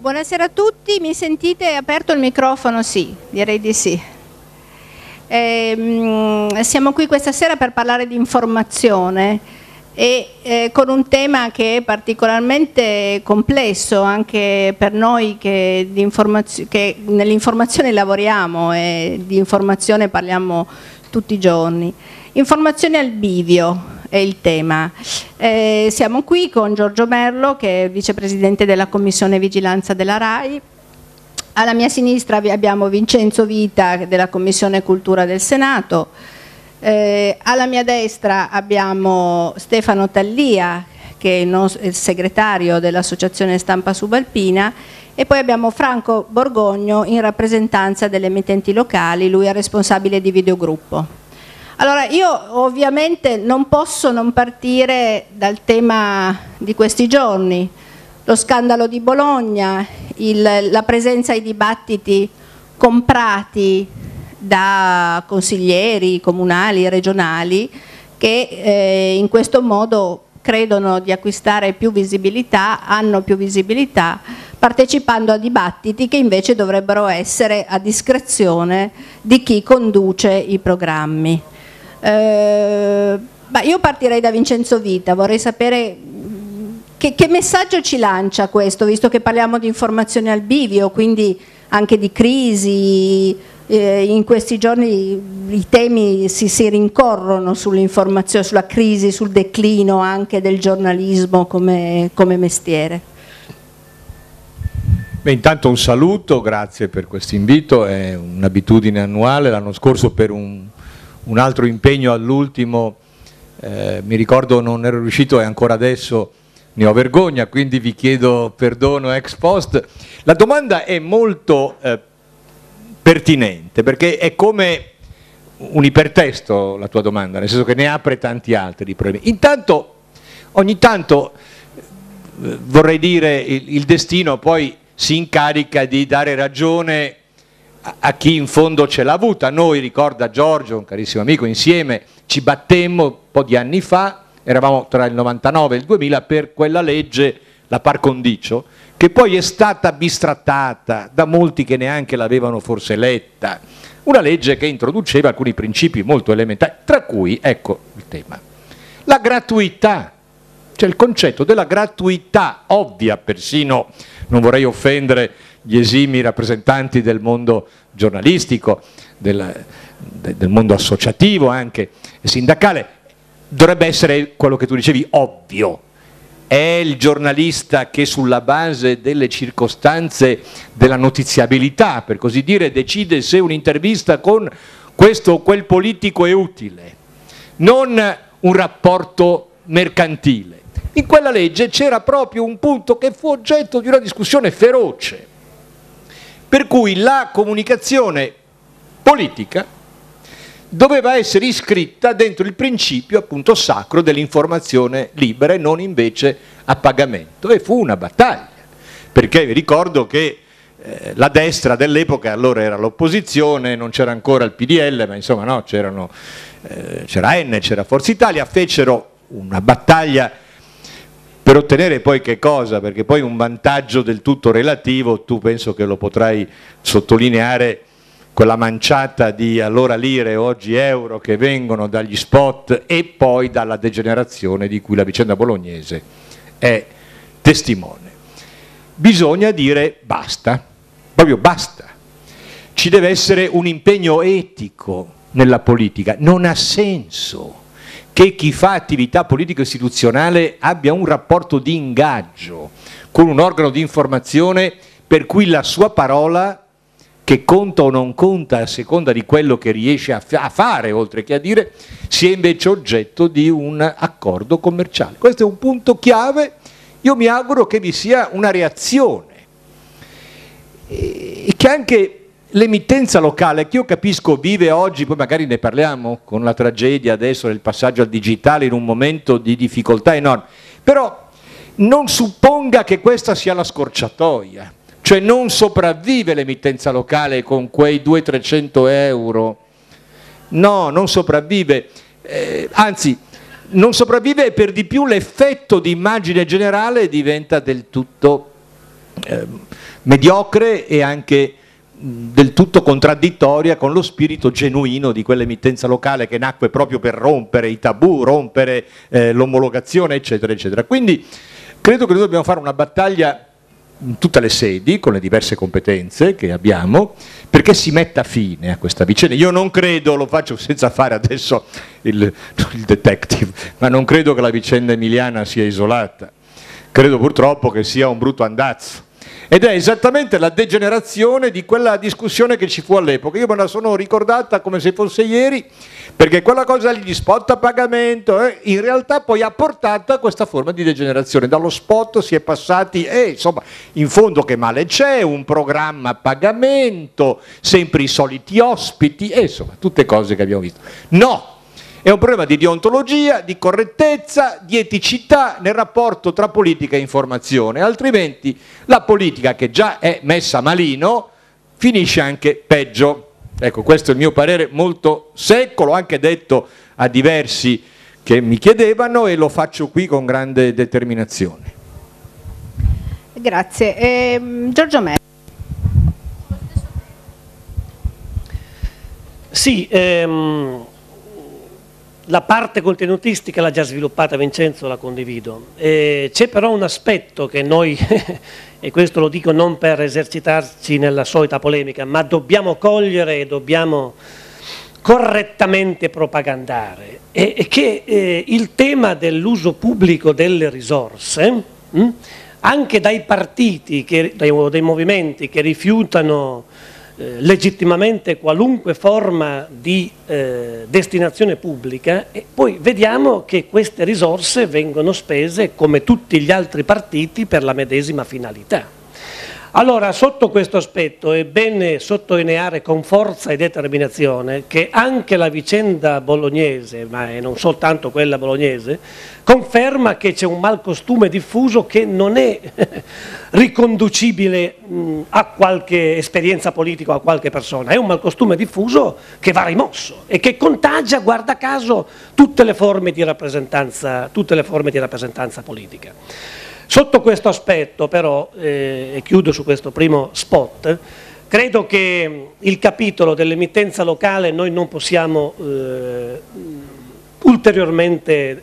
Buonasera a tutti, mi sentite aperto il microfono? Sì, direi di sì. Eh, siamo qui questa sera per parlare di informazione e eh, con un tema che è particolarmente complesso anche per noi che, che nell'informazione lavoriamo e di informazione parliamo tutti i giorni. Informazione al bivio è il tema. Eh, siamo qui con Giorgio Merlo che è vicepresidente della Commissione Vigilanza della RAI. Alla mia sinistra abbiamo Vincenzo Vita della Commissione Cultura del Senato. Eh, alla mia destra abbiamo Stefano Tallia che è il, il segretario dell'Associazione Stampa Subalpina e poi abbiamo Franco Borgogno in rappresentanza delle emittenti locali, lui è responsabile di videogruppo. Allora, io ovviamente non posso non partire dal tema di questi giorni, lo scandalo di Bologna, il, la presenza ai dibattiti comprati da consiglieri comunali, regionali, che eh, in questo modo credono di acquistare più visibilità, hanno più visibilità, partecipando a dibattiti che invece dovrebbero essere a discrezione di chi conduce i programmi. Eh, io partirei da Vincenzo Vita, vorrei sapere che, che, messaggio ci lancia questo, visto che parliamo di informazione al bivio, quindi anche di crisi, eh, in questi giorni i temi si, si rincorrono sull'informazione, sulla crisi, sul declino anche del giornalismo come, come mestiere. Beh, intanto un saluto, grazie per questo invito, è un'abitudine annuale, l'anno scorso per un un altro impegno all'ultimo, eh, mi ricordo non ero riuscito e ancora adesso ne ho vergogna, quindi vi chiedo perdono ex post. La domanda è molto eh, pertinente perché è come un ipertesto la tua domanda, nel senso che ne apre tanti altri problemi. Intanto, ogni tanto, eh, vorrei dire, il, il destino poi si incarica di dare ragione a chi in fondo ce l'ha avuta. Noi, ricorda Giorgio, un carissimo amico, insieme ci battemmo un po' di anni fa, eravamo tra il 99 e il 2000, per quella legge, la par condicio, che poi è stata bistrattata da molti che neanche l'avevano forse letta. Una legge che introduceva alcuni principi molto elementari, tra cui, ecco il tema, la gratuità, cioè il concetto della gratuità ovvia, persino, non vorrei offendere gli esimi rappresentanti del mondo giornalistico, del, del mondo associativo anche, sindacale, dovrebbe essere quello che tu dicevi ovvio. È il giornalista che sulla base delle circostanze della notiziabilità, per così dire, decide se un'intervista con questo o quel politico è utile, non un rapporto mercantile. In quella legge c'era proprio un punto che fu oggetto di una discussione feroce, per cui la comunicazione politica doveva essere iscritta dentro il principio appunto sacro dell'informazione libera e non invece a pagamento. E fu una battaglia perché vi ricordo che eh, la destra dell'epoca allora era l'opposizione, non c'era ancora il PDL, ma insomma no, eh, c'era N, c'era Forza Italia, fecero una battaglia per ottenere poi che cosa? Perché poi un vantaggio del tutto relativo, tu penso che lo potrai sottolineare, quella manciata di allora lire, oggi euro che vengono dagli spot e poi dalla degenerazione di cui la vicenda bolognese è testimone. Bisogna dire basta, proprio basta. Ci deve essere un impegno etico nella politica, non ha senso che chi fa attività politico-istituzionale abbia un rapporto di ingaggio con un organo di informazione per cui la sua parola, che conta o non conta a seconda di quello che riesce a, a fare, oltre che a dire, sia invece oggetto di un accordo commerciale. Questo è un punto chiave, io mi auguro che vi sia una reazione e che anche L'emittenza locale, che io capisco vive oggi, poi magari ne parliamo con la tragedia adesso del passaggio al digitale in un momento di difficoltà enorme, però non supponga che questa sia la scorciatoia, cioè non sopravvive l'emittenza locale con quei 200-300 euro, no, non sopravvive, eh, anzi non sopravvive e per di più l'effetto di immagine generale diventa del tutto eh, mediocre e anche del tutto contraddittoria con lo spirito genuino di quell'emittenza locale che nacque proprio per rompere i tabù, rompere eh, l'omologazione, eccetera, eccetera. Quindi credo che noi dobbiamo fare una battaglia in tutte le sedi, con le diverse competenze che abbiamo, perché si metta fine a questa vicenda. Io non credo, lo faccio senza fare adesso il, il detective, ma non credo che la vicenda emiliana sia isolata. Credo purtroppo che sia un brutto andazzo ed è esattamente la degenerazione di quella discussione che ci fu all'epoca. Io me la sono ricordata come se fosse ieri, perché quella cosa gli spot a pagamento eh, in realtà poi ha portato a questa forma di degenerazione. Dallo spot si è passati, e insomma, in fondo che male c'è, un programma a pagamento, sempre i soliti ospiti, e insomma, tutte cose che abbiamo visto. No, è un problema di deontologia, di correttezza, di eticità nel rapporto tra politica e informazione, altrimenti la politica che già è messa malino finisce anche peggio. Ecco, questo è il mio parere molto secco, l'ho anche detto a diversi che mi chiedevano e lo faccio qui con grande determinazione. Grazie. Eh, Giorgio Merlo. Sì, ehm, la parte contenutistica l'ha già sviluppata Vincenzo, la condivido. Eh, c'è però un aspetto che noi, e questo lo dico non per esercitarci nella solita polemica, ma dobbiamo cogliere e dobbiamo correttamente propagandare, è, che eh, il tema dell'uso pubblico delle risorse, mh, hm, anche dai partiti, che, dai, dai movimenti che rifiutano eh, legittimamente qualunque forma di eh, destinazione pubblica e poi vediamo che queste risorse vengono spese come tutti gli altri partiti per la medesima finalità. Allora, sotto questo aspetto è bene sottolineare con forza e determinazione che anche la vicenda bolognese, ma non soltanto quella bolognese, conferma che c'è un malcostume diffuso che non è riconducibile a qualche esperienza politica o a qualche persona, è un malcostume diffuso che va rimosso e che contagia, guarda caso, tutte le forme di rappresentanza, le forme di rappresentanza politica. Sotto questo aspetto però, eh, e chiudo su questo primo spot, credo che il capitolo dell'emittenza locale noi non possiamo eh, ulteriormente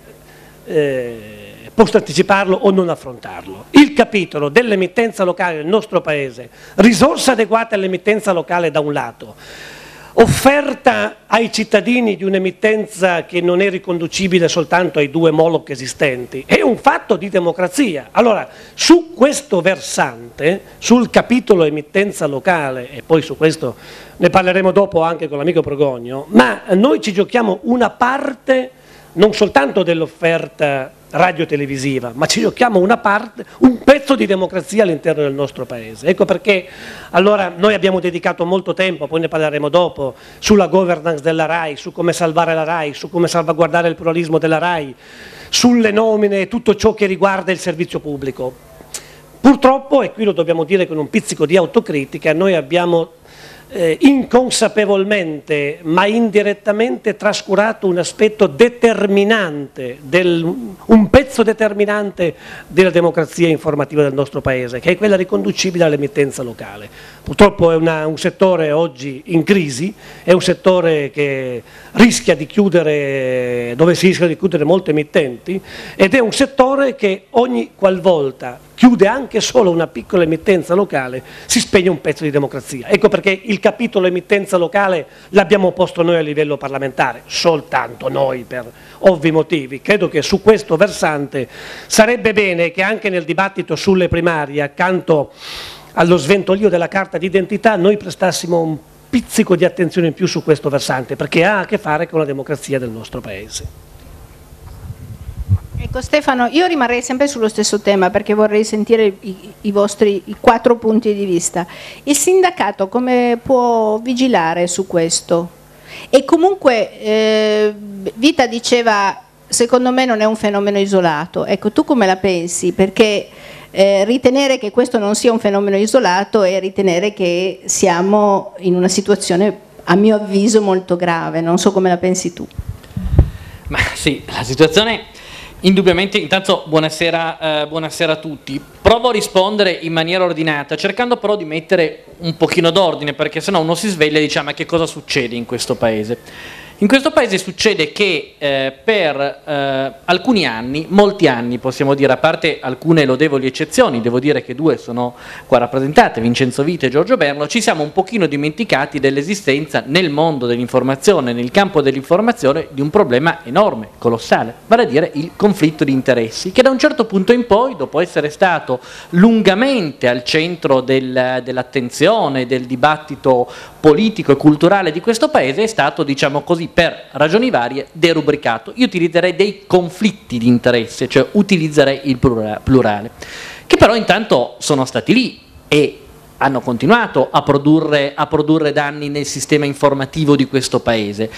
eh, postanticiparlo o non affrontarlo. Il capitolo dell'emittenza locale nel nostro Paese, risorse adeguate all'emittenza locale da un lato, offerta ai cittadini di un'emittenza che non è riconducibile soltanto ai due Moloch esistenti, è un fatto di democrazia. Allora, su questo versante, sul capitolo emittenza locale, e poi su questo ne parleremo dopo anche con l'amico Progogno, ma noi ci giochiamo una parte non soltanto dell'offerta radio-televisiva, ma ci giochiamo una parte, un pezzo di democrazia all'interno del nostro Paese. Ecco perché allora noi abbiamo dedicato molto tempo, poi ne parleremo dopo, sulla governance della RAI, su come salvare la RAI, su come salvaguardare il pluralismo della RAI, sulle nomine e tutto ciò che riguarda il servizio pubblico. Purtroppo, e qui lo dobbiamo dire con un pizzico di autocritica, noi abbiamo eh, inconsapevolmente ma indirettamente trascurato un aspetto determinante, del, un pezzo determinante della democrazia informativa del nostro Paese, che è quella riconducibile all'emittenza locale. Purtroppo è una, un settore oggi in crisi, è un settore che rischia di chiudere, dove si rischia di chiudere molte emittenti ed è un settore che ogni qualvolta chiude anche solo una piccola emittenza locale, si spegne un pezzo di democrazia. Ecco perché il capitolo emittenza locale l'abbiamo posto noi a livello parlamentare, soltanto noi per ovvi motivi. Credo che su questo versante sarebbe bene che anche nel dibattito sulle primarie, accanto allo sventolio della carta d'identità, noi prestassimo un pizzico di attenzione in più su questo versante, perché ha a che fare con la democrazia del nostro Paese. Ecco Stefano, io rimarrei sempre sullo stesso tema perché vorrei sentire i, i vostri i quattro punti di vista. Il sindacato come può vigilare su questo? E comunque eh, Vita diceva, secondo me non è un fenomeno isolato. Ecco, tu come la pensi? Perché eh, ritenere che questo non sia un fenomeno isolato è ritenere che siamo in una situazione, a mio avviso, molto grave. Non so come la pensi tu. Ma sì, la situazione Indubbiamente, intanto buonasera, eh, buonasera, a tutti. Provo a rispondere in maniera ordinata, cercando però di mettere un pochino d'ordine, perché sennò uno si sveglia e dice ah, ma che cosa succede in questo paese? In questo paese succede che eh, per eh, alcuni anni, molti anni possiamo dire, a parte alcune lodevoli eccezioni, devo dire che due sono qua rappresentate, Vincenzo Vite e Giorgio Berno, ci siamo un pochino dimenticati dell'esistenza nel mondo dell'informazione, nel campo dell'informazione, di un problema enorme, colossale, vale a dire il conflitto di interessi, che da un certo punto in poi, dopo essere stato lungamente al centro del, dell'attenzione, del dibattito politico e culturale di questo paese, è stato, diciamo così, così per ragioni varie derubricato. Io utilizzerei dei conflitti di interesse, cioè utilizzerei il plurale, che però intanto sono stati lì e hanno continuato a produrre, a produrre danni nel sistema informativo di questo paese.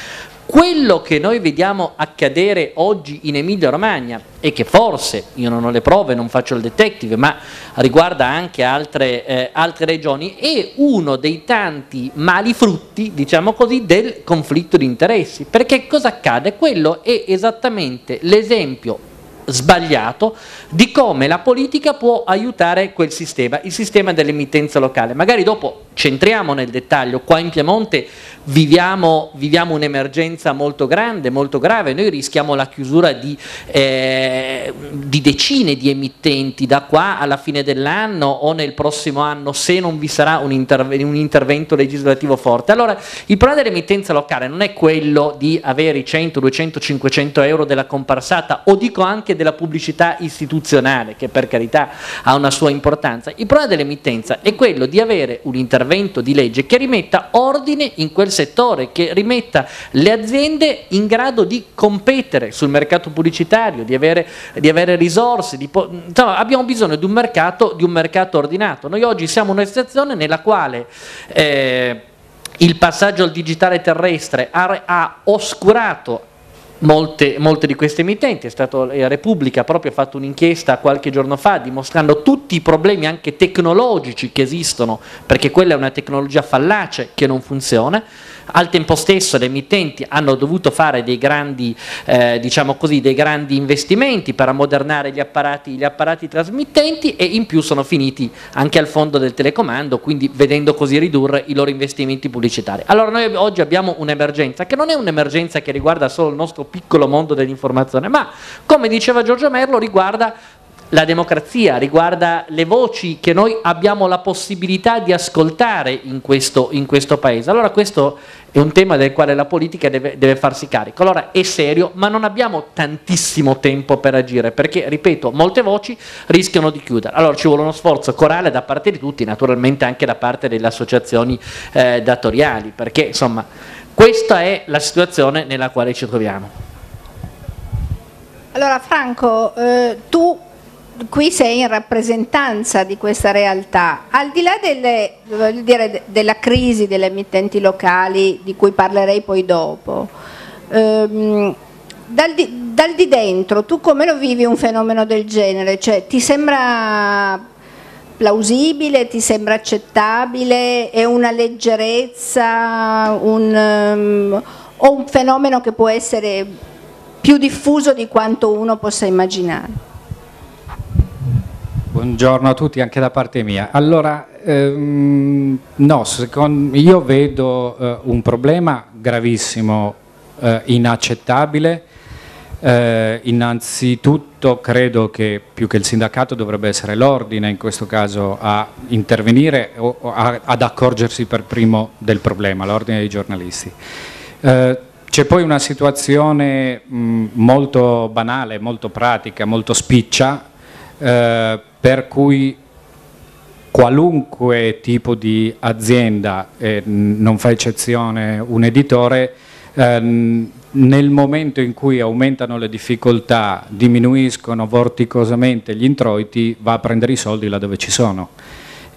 Quello che noi vediamo accadere oggi in Emilia Romagna e che forse, io non ho le prove, non faccio il detective, ma riguarda anche altre, eh, altre regioni, è uno dei tanti mali frutti, diciamo così, del conflitto di interessi. Perché cosa accade? Quello è esattamente l'esempio sbagliato di come la politica può aiutare quel sistema, il sistema dell'emittenza locale. Magari dopo centriamo nel dettaglio, qua in Piemonte viviamo, viviamo un'emergenza molto grande, molto grave, noi rischiamo la chiusura di, eh, di decine di emittenti da qua alla fine dell'anno o nel prossimo anno se non vi sarà un, interve un intervento legislativo forte. Allora il problema dell'emittenza locale non è quello di avere i 100, 200, 500 euro della comparsata o dico anche della pubblicità istituzionale che per carità ha una sua importanza, il problema dell'emittenza è quello di avere un intervento intervento di legge che rimetta ordine in quel settore, che rimetta le aziende in grado di competere sul mercato pubblicitario, di avere, di avere risorse, di insomma, abbiamo bisogno di un, mercato, di un mercato ordinato. Noi oggi siamo in una situazione nella quale eh, il passaggio al digitale terrestre ha, ha oscurato Molte, molte, di queste emittenti, è stato, la Repubblica ha proprio fatto un'inchiesta qualche giorno fa dimostrando tutti i problemi anche tecnologici che esistono, perché quella è una tecnologia fallace che non funziona, al tempo stesso le emittenti hanno dovuto fare dei grandi, eh, diciamo così, dei grandi investimenti per ammodernare gli apparati, gli apparati trasmittenti e in più sono finiti anche al fondo del telecomando, quindi vedendo così ridurre i loro investimenti pubblicitari. Allora noi oggi abbiamo un'emergenza che non è un'emergenza che riguarda solo il nostro piccolo mondo dell'informazione, ma come diceva Giorgio Merlo riguarda la democrazia, riguarda le voci che noi abbiamo la possibilità di ascoltare in questo, in questo paese. Allora questo è un tema del quale la politica deve, deve, farsi carico. Allora è serio, ma non abbiamo tantissimo tempo per agire, perché, ripeto, molte voci rischiano di chiudere. Allora ci vuole uno sforzo corale da parte di tutti, naturalmente anche da parte delle associazioni eh, datoriali, perché insomma questa è la situazione nella quale ci troviamo. Allora Franco, eh, tu qui sei in rappresentanza di questa realtà, al di là delle, dire, della crisi delle emittenti locali di cui parlerei poi dopo, ehm, dal, di, dal, di, dentro tu come lo vivi un fenomeno del genere? Cioè, ti sembra plausibile, ti sembra accettabile, è una leggerezza un, um, o un fenomeno che può essere più diffuso di quanto uno possa immaginare? Buongiorno a tutti anche da parte mia. Allora, ehm, no, secondo, io vedo eh, un problema gravissimo, eh, inaccettabile. Eh, innanzitutto credo che più che il sindacato dovrebbe essere l'ordine in questo caso a intervenire o, o a, ad accorgersi per primo del problema, l'ordine dei giornalisti. Eh, c'è poi una situazione mh, molto banale, molto pratica, molto spiccia, eh, per cui qualunque tipo di azienda, eh, non fa eccezione un editore, eh, nel momento in cui aumentano le difficoltà, diminuiscono vorticosamente gli introiti, va a prendere i soldi là dove ci sono.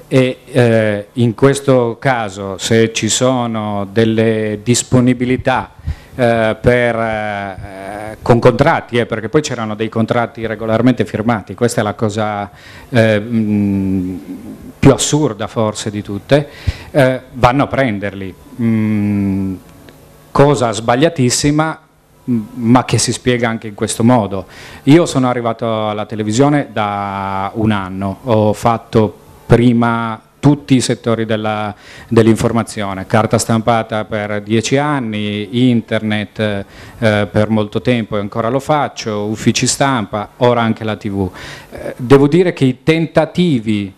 E eh, in questo caso, se ci sono delle disponibilità eh, per, eh, con contratti, eh, perché poi c'erano dei contratti regolarmente firmati, questa è la cosa eh, mh, più assurda forse di tutte, eh, vanno a prenderli. Mh, cosa sbagliatissima ma che si spiega anche in questo modo. Io sono arrivato alla televisione da un anno, ho fatto prima tutti i settori dell'informazione, carta stampata per dieci anni, internet eh, per molto tempo e ancora lo faccio, uffici stampa, ora anche la tv. Eh, devo dire che i tentativi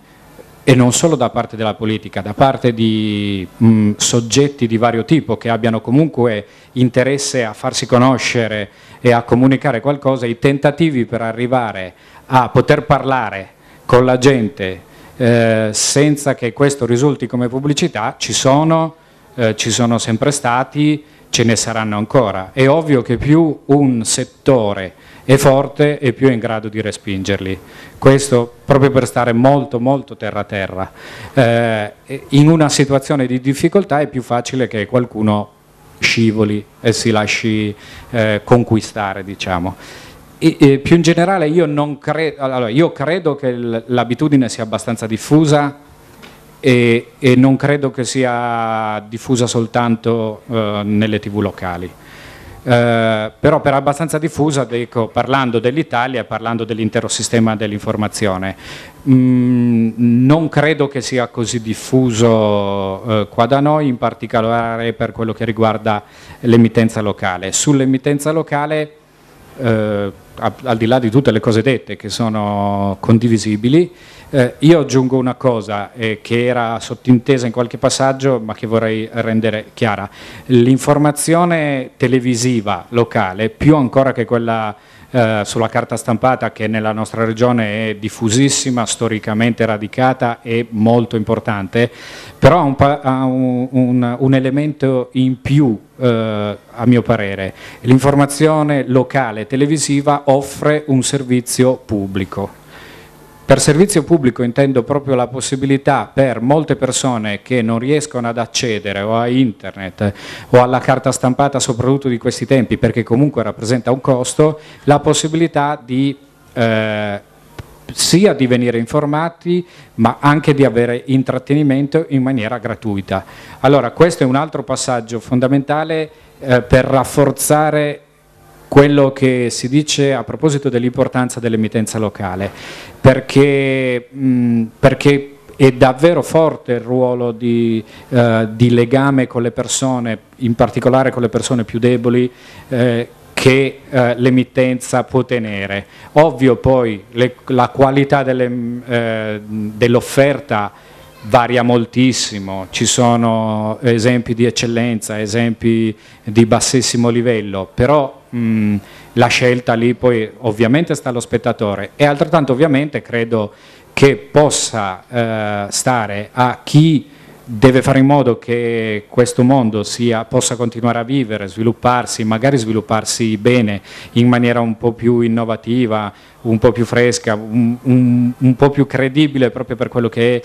e non solo da parte della politica, da parte di mh, soggetti di vario tipo che abbiano comunque interesse a farsi conoscere e a comunicare qualcosa, i tentativi per arrivare a poter parlare con la gente eh, senza che questo risulti come pubblicità ci sono, eh, ci sono sempre stati, ce ne saranno ancora. È ovvio che più un settore è forte e più è in grado di respingerli. Questo proprio per stare molto molto terra terra. Eh, in una situazione di difficoltà è più facile che qualcuno scivoli e si lasci eh, conquistare, diciamo. E, e più in generale io, cre allora, io credo che l'abitudine sia abbastanza diffusa e, e, non credo che sia diffusa soltanto uh, nelle tv locali. Uh, però per abbastanza diffusa, dico, parlando dell'Italia e parlando dell'intero sistema dell'informazione, mm, non credo che sia così diffuso uh, qua da noi, in particolare per quello che riguarda l'emittenza locale. Sull'emittenza locale eh, al di là di tutte le cose dette che sono condivisibili, eh, io aggiungo una cosa eh, che era sottintesa in qualche passaggio ma che vorrei rendere chiara. L'informazione televisiva locale, più ancora che quella eh, sulla carta stampata che nella nostra regione è diffusissima, storicamente radicata e molto importante, però ha un, ha un, un, un elemento in più eh, a mio parere. L'informazione locale televisiva offre un servizio pubblico per servizio pubblico intendo proprio la possibilità per molte persone che non riescono ad accedere o a internet o alla carta stampata, soprattutto di questi tempi, perché comunque rappresenta un costo, la possibilità di eh, sia di venire informati ma anche di avere intrattenimento in maniera gratuita. Allora questo è un altro passaggio fondamentale eh, per rafforzare quello che si dice a proposito dell'importanza dell'emittenza locale, perché, mh, perché, è davvero forte il ruolo di, eh, di, legame con le persone, in particolare con le persone più deboli, eh, che eh, l'emittenza può tenere. Ovvio poi le, la qualità eh, dell'offerta varia moltissimo, ci sono esempi di eccellenza, esempi di bassissimo livello, però mh, la scelta lì poi ovviamente sta allo spettatore. E altrettanto ovviamente credo che possa eh, stare a chi deve fare in modo che questo mondo sia, possa continuare a vivere, svilupparsi, magari svilupparsi bene in maniera un po' più innovativa, un po' più fresca, un, un, un po' più credibile proprio per quello che è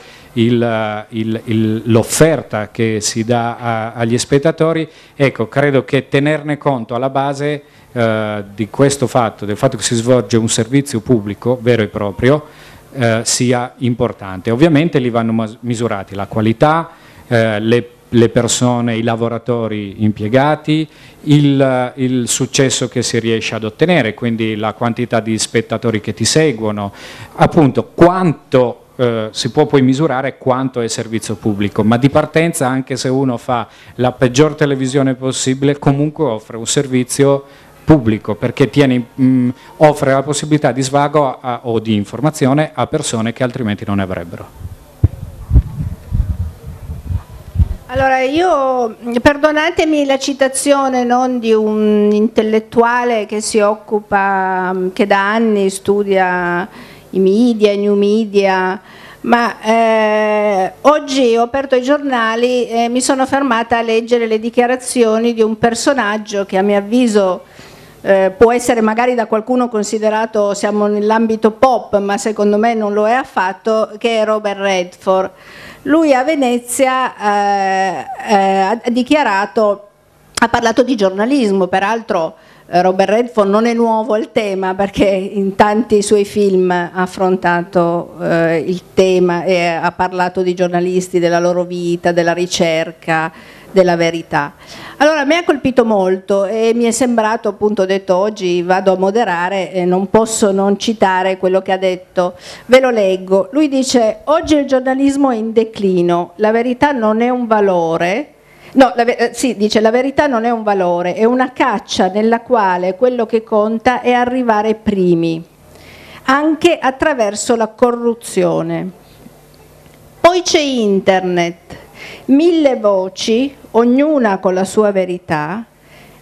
l'offerta che si dà a, agli spettatori. Ecco, credo che tenerne conto alla base eh, di questo fatto, del fatto che si svolge un servizio pubblico vero e proprio, eh, sia importante. Ovviamente lì vanno misurati la qualità, eh, le, le, persone, i lavoratori impiegati, il, il, successo che si riesce ad ottenere, quindi la quantità di spettatori che ti seguono, appunto quanto eh, si può poi misurare quanto è servizio pubblico, ma di partenza anche se uno fa la peggior televisione possibile comunque offre un servizio pubblico perché tiene, mh, offre la possibilità di svago a, o di informazione a persone che altrimenti non ne avrebbero. Allora io, perdonatemi la citazione non di un intellettuale che si occupa, che da anni studia i media, i new media, ma eh, oggi ho aperto i giornali e mi sono fermata a leggere le dichiarazioni di un personaggio che a mio avviso eh, può essere magari da qualcuno considerato, siamo nell'ambito pop, ma secondo me non lo è affatto, che è Robert Redford. Lui a Venezia eh, eh, ha dichiarato, ha parlato di giornalismo, peraltro eh, Robert Redford non è nuovo al tema perché in tanti suoi film ha affrontato eh, il tema e ha parlato di giornalisti, della loro vita, della ricerca, della verità. Allora mi ha colpito molto e mi è sembrato, appunto detto oggi vado a moderare e non posso non citare quello che ha detto, ve lo leggo, lui dice oggi il giornalismo è in declino, la verità non è un valore, No, la, eh, sì, dice la verità non è un valore, è una caccia nella quale quello che conta è arrivare primi, anche attraverso la corruzione. Poi c'è internet, mille voci, ognuna con la sua verità,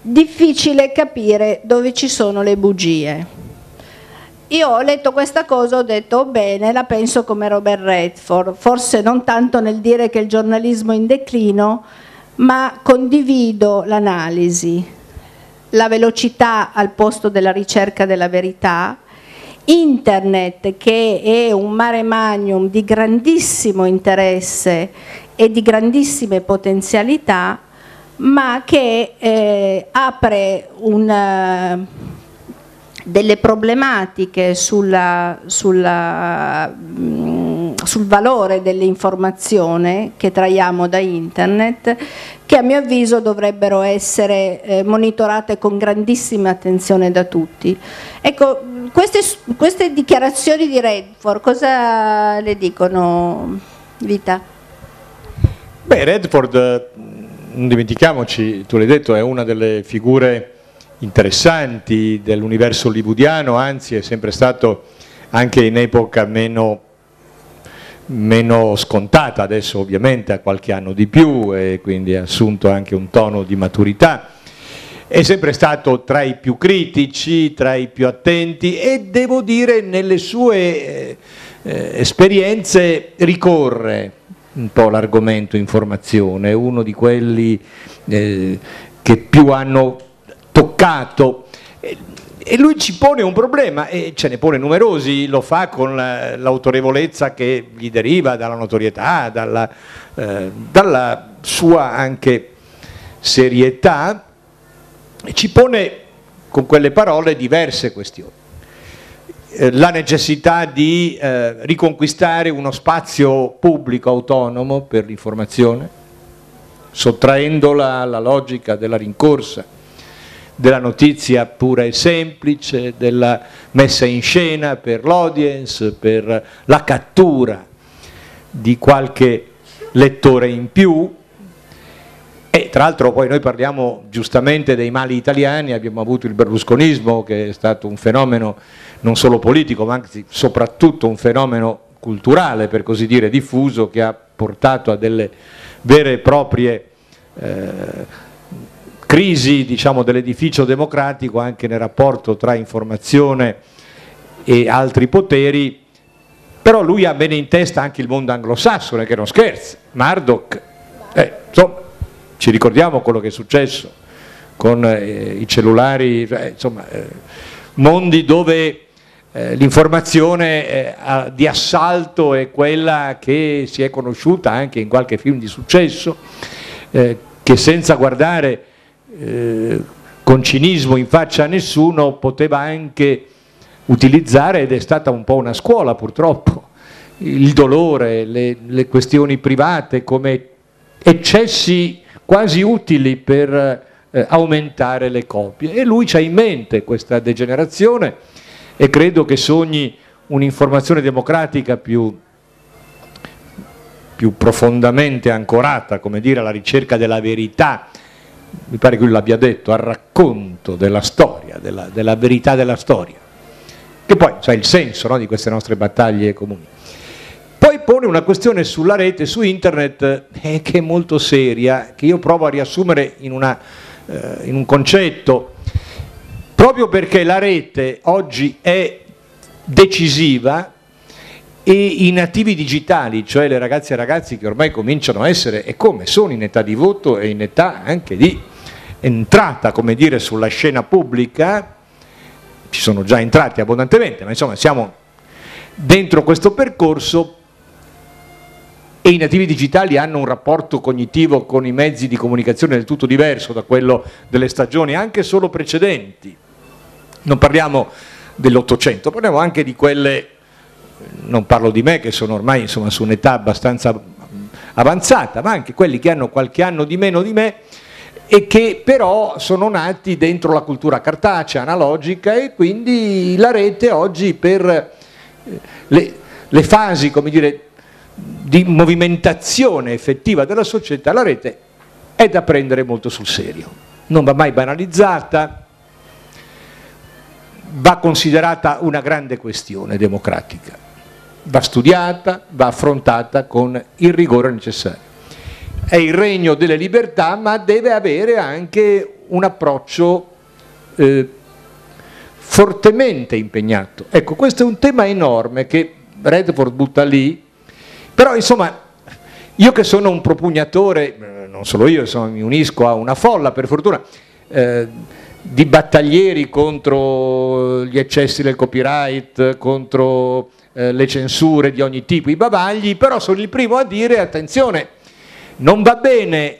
difficile capire dove ci sono le bugie. Io ho letto questa cosa, ho detto oh, bene, la penso come Robert Redford, forse non tanto nel dire che il giornalismo è in declino, ma condivido l'analisi, la velocità al posto della ricerca della verità, internet che è un mare magnum di grandissimo interesse e di grandissime potenzialità, ma che eh, apre una, delle problematiche sulla, sulla, mh, sul valore dell'informazione che traiamo da internet che a mio avviso dovrebbero essere eh, monitorate con grandissima attenzione da tutti. Ecco, queste, queste dichiarazioni di Redford cosa le dicono, Vita? Beh, Redford, non dimentichiamoci, tu l'hai detto, è una delle figure interessanti dell'universo hollywoodiano, anzi è sempre stato anche in epoca meno, meno, scontata, adesso ovviamente ha qualche anno di più e quindi ha assunto anche un tono di maturità. È sempre stato tra i più critici, tra i più attenti e devo dire nelle sue eh, eh esperienze ricorre un po' l'argomento informazione, uno di quelli eh, che più hanno toccato. E lui ci pone un problema, e ce ne pone numerosi, lo fa con l'autorevolezza che gli deriva dalla notorietà, dalla, eh, dalla sua anche serietà, ci pone con quelle parole diverse questioni. Eh, la necessità di eh, riconquistare uno spazio pubblico autonomo per l'informazione, sottraendola alla logica della rincorsa della notizia pura e semplice, della messa in scena per l'audience, per la cattura di qualche lettore in più. E tra l'altro poi noi parliamo giustamente dei mali italiani, abbiamo avuto il berlusconismo che è stato un fenomeno non solo politico ma anche soprattutto un fenomeno culturale per così dire diffuso che ha portato a delle vere e proprie eh, crisi diciamo, dell'edificio democratico anche nel rapporto tra informazione e altri poteri, però lui ha bene in testa anche il mondo anglosassone che non scherza, Murdoch, eh, insomma, ci ricordiamo quello che è successo con eh, i cellulari, eh, insomma, eh, mondi dove eh, l'informazione eh, di assalto è quella che si è conosciuta anche in qualche film di successo, che senza guardare eh, con cinismo in faccia a nessuno poteva anche utilizzare ed è stata un po' una scuola purtroppo il dolore, le questioni private come eccessi quasi utili per eh, aumentare le copie. E lui c'ha in mente questa degenerazione e credo che sogni un'informazione democratica più, più profondamente ancorata, come dire, alla ricerca della verità. Mi pare che lui l'abbia detto, al racconto della storia, della, della verità della storia, che poi sa il senso no, di queste nostre battaglie comuni. Pone una questione sulla rete, su internet, eh, che è molto seria, che io provo a riassumere in, una, eh, in un concetto, proprio perché la rete oggi è decisiva e i nativi digitali, cioè le ragazze e ragazzi che ormai cominciano a essere, e come, sono in età di voto e in età anche di entrata, come dire, sulla scena pubblica, ci sono già entrati abbondantemente, ma insomma siamo dentro questo percorso e i nativi digitali hanno un rapporto cognitivo con i mezzi di comunicazione del tutto diverso da quello delle stagioni anche solo precedenti. Non parliamo dell'Ottocento, parliamo anche di quelle non parlo di me che sono ormai insomma, su un'età abbastanza avanzata, ma anche quelli che hanno qualche anno di meno di me e che però sono nati dentro la cultura cartacea, analogica e quindi la rete oggi per eh, le, le fasi, come dire, di movimentazione effettiva della società, la rete è da prendere molto sul serio. Non va mai banalizzata, va considerata una grande questione democratica, va studiata, va affrontata con il rigore necessario. È il regno delle libertà, ma deve avere anche un approccio eh, fortemente impegnato. Ecco, questo è un tema enorme che Redford butta lì, però insomma, io che sono un propugnatore, eh, non solo io, insomma, mi unisco a una folla per fortuna, eh, di battaglieri contro gli eccessi del copyright, contro eh, le censure di ogni tipo, i bavagli, però sono il primo a dire attenzione, non va bene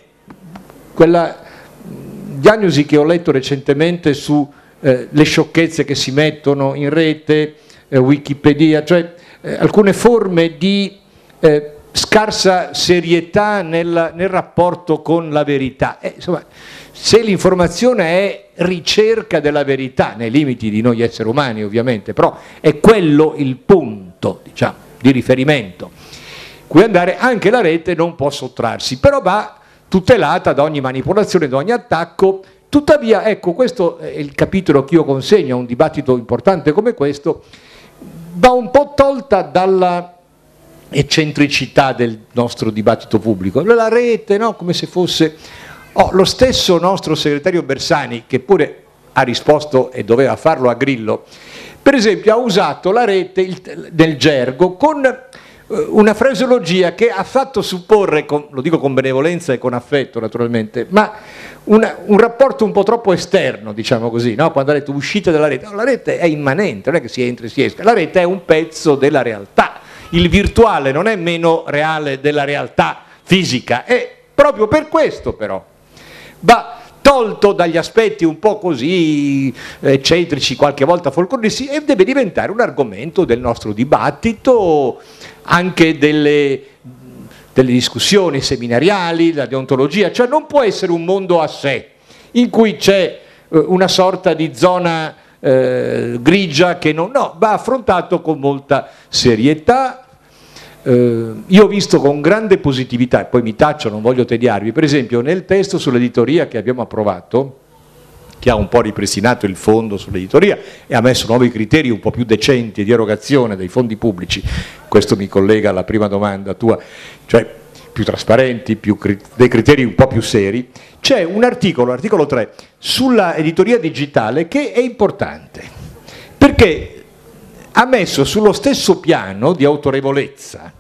quella diagnosi che ho letto recentemente su eh, sciocchezze che si mettono in rete, eh, Wikipedia, cioè eh, alcune forme di eh, scarsa serietà nel, nel, rapporto con la verità. Eh, insomma, se l'informazione è ricerca della verità, nei limiti di noi esseri umani ovviamente, però è quello il punto diciamo, di riferimento, cui andare anche la rete non può sottrarsi, però va tutelata da ogni manipolazione, da ogni attacco. Tuttavia, ecco, questo è il capitolo che io consegno a un dibattito importante come questo, va un po' tolta dalla eccentricità del nostro dibattito pubblico. La rete, no? come se fosse... Oh, lo stesso nostro segretario Bersani, che pure ha risposto e doveva farlo a Grillo, per esempio ha usato la rete il, nel gergo con eh, una fraseologia che ha fatto supporre, con, lo dico con benevolenza e con affetto naturalmente, ma una, un rapporto un po' troppo esterno, diciamo così, no? quando ha detto uscite dalla rete, no, la rete è immanente, non è che si entri e si esca, la rete è un pezzo della realtà, il virtuale non è meno reale della realtà fisica, e proprio per questo però. Va tolto dagli aspetti un po' così eccentrici, qualche volta folcloristici, e deve diventare un argomento del nostro dibattito, anche delle, delle discussioni seminariali, la deontologia, cioè non può essere un mondo a sé, in cui c'è eh, una sorta di zona eh, grigia che non, no, va affrontato con molta serietà, eh, io ho visto con grande positività, e poi mi taccio, non voglio tediarvi, per esempio nel testo sull'editoria che abbiamo approvato, che ha un po' ripristinato il fondo sull'editoria e ha messo nuovi criteri un po' più decenti di erogazione dei fondi pubblici, questo mi collega alla prima domanda tua, cioè più trasparenti, più, dei criteri un po' più seri, c'è un articolo, l'articolo 3, sulla editoria digitale che è importante, perché ha messo sullo stesso piano di autorevolezza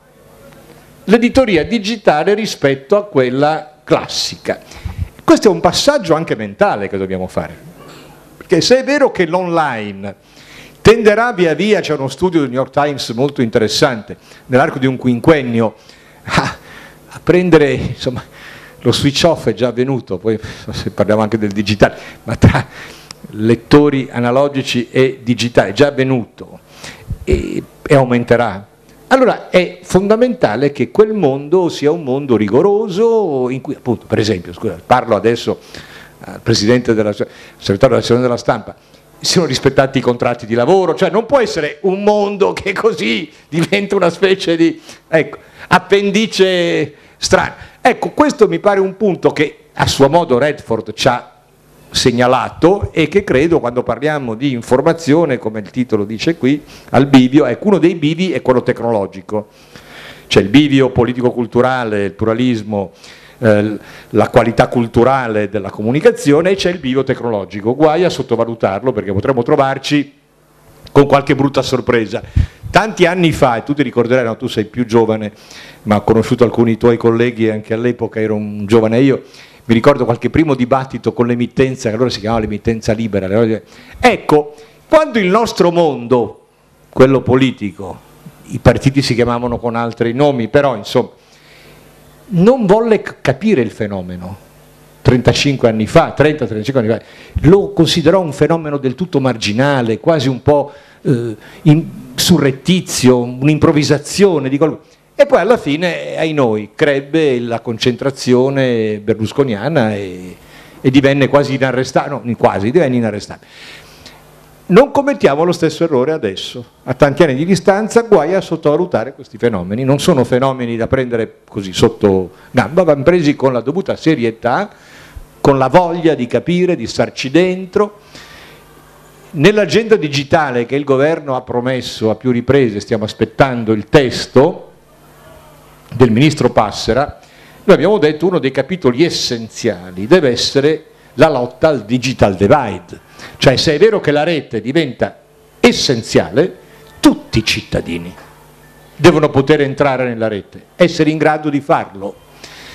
l'editoria digitale rispetto a quella classica. Questo è un passaggio anche mentale che dobbiamo fare, perché se è vero che l'online tenderà via via, c'è uno studio del New York Times molto interessante, nell'arco di un quinquennio, a, a prendere, insomma, lo switch off è già avvenuto, poi se parliamo anche del digitale, ma tra lettori analogici e digitali è già avvenuto e, e aumenterà. Allora è fondamentale che quel mondo sia un mondo rigoroso in cui appunto, per esempio, scusa, parlo adesso al Presidente della Segretario della della Stampa, siano rispettati i contratti di lavoro, cioè non può essere un mondo che così diventa una specie di ecco, appendice strana. Ecco, questo mi pare un punto che a suo modo Redford ci ha segnalato e che credo quando parliamo di informazione, come il titolo dice qui, al bivio, ecco, uno dei bivi è quello tecnologico. C'è il bivio politico-culturale, il pluralismo, eh, la qualità culturale della comunicazione e c'è il bivio tecnologico. Guai a sottovalutarlo perché potremmo trovarci con qualche brutta sorpresa. Tanti anni fa, e tu ti ricorderai, no, tu sei più giovane, ma ho conosciuto alcuni tuoi colleghi anche all'epoca, ero un giovane io, mi ricordo qualche primo dibattito con l'emittenza, che allora si chiamava l'emittenza libera. Ecco, quando il nostro mondo, quello politico, i partiti si chiamavano con altri nomi, però insomma, non volle capire il fenomeno. 35 anni fa, 30-35 anni fa, lo considerò un fenomeno del tutto marginale, quasi un po' eh, in, surrettizio, un'improvvisazione. Di E poi alla fine, ai noi, crebbe la concentrazione berlusconiana e, e divenne quasi inarrestabile, no, quasi, divenne inarrestabile. Non commettiamo lo stesso errore adesso, a tanti anni di distanza, guai a sottovalutare questi fenomeni. Non sono fenomeni da prendere così sotto gamba, vanno presi con la dovuta serietà, con la voglia di capire, di starci dentro. Nell'agenda digitale che il governo ha promesso a più riprese, stiamo aspettando il testo del ministro Passera, noi abbiamo detto uno dei capitoli essenziali deve essere la lotta al digital divide cioè se è vero che la rete diventa essenziale, tutti i cittadini devono poter entrare nella rete, essere in grado di farlo.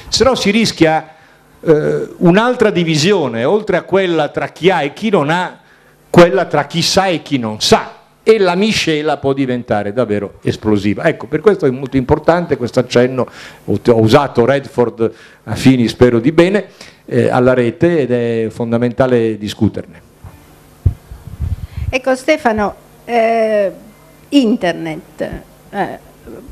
Se no si rischia eh, un'altra divisione, oltre a quella tra chi ha e chi non ha, quella tra chi sa e chi non sa e la miscela può diventare davvero esplosiva. Ecco, per questo è molto importante questo accenno, ho usato Redford a fini spero di bene, eh, alla rete ed è fondamentale discuterne. Ecco Stefano, eh, internet, eh,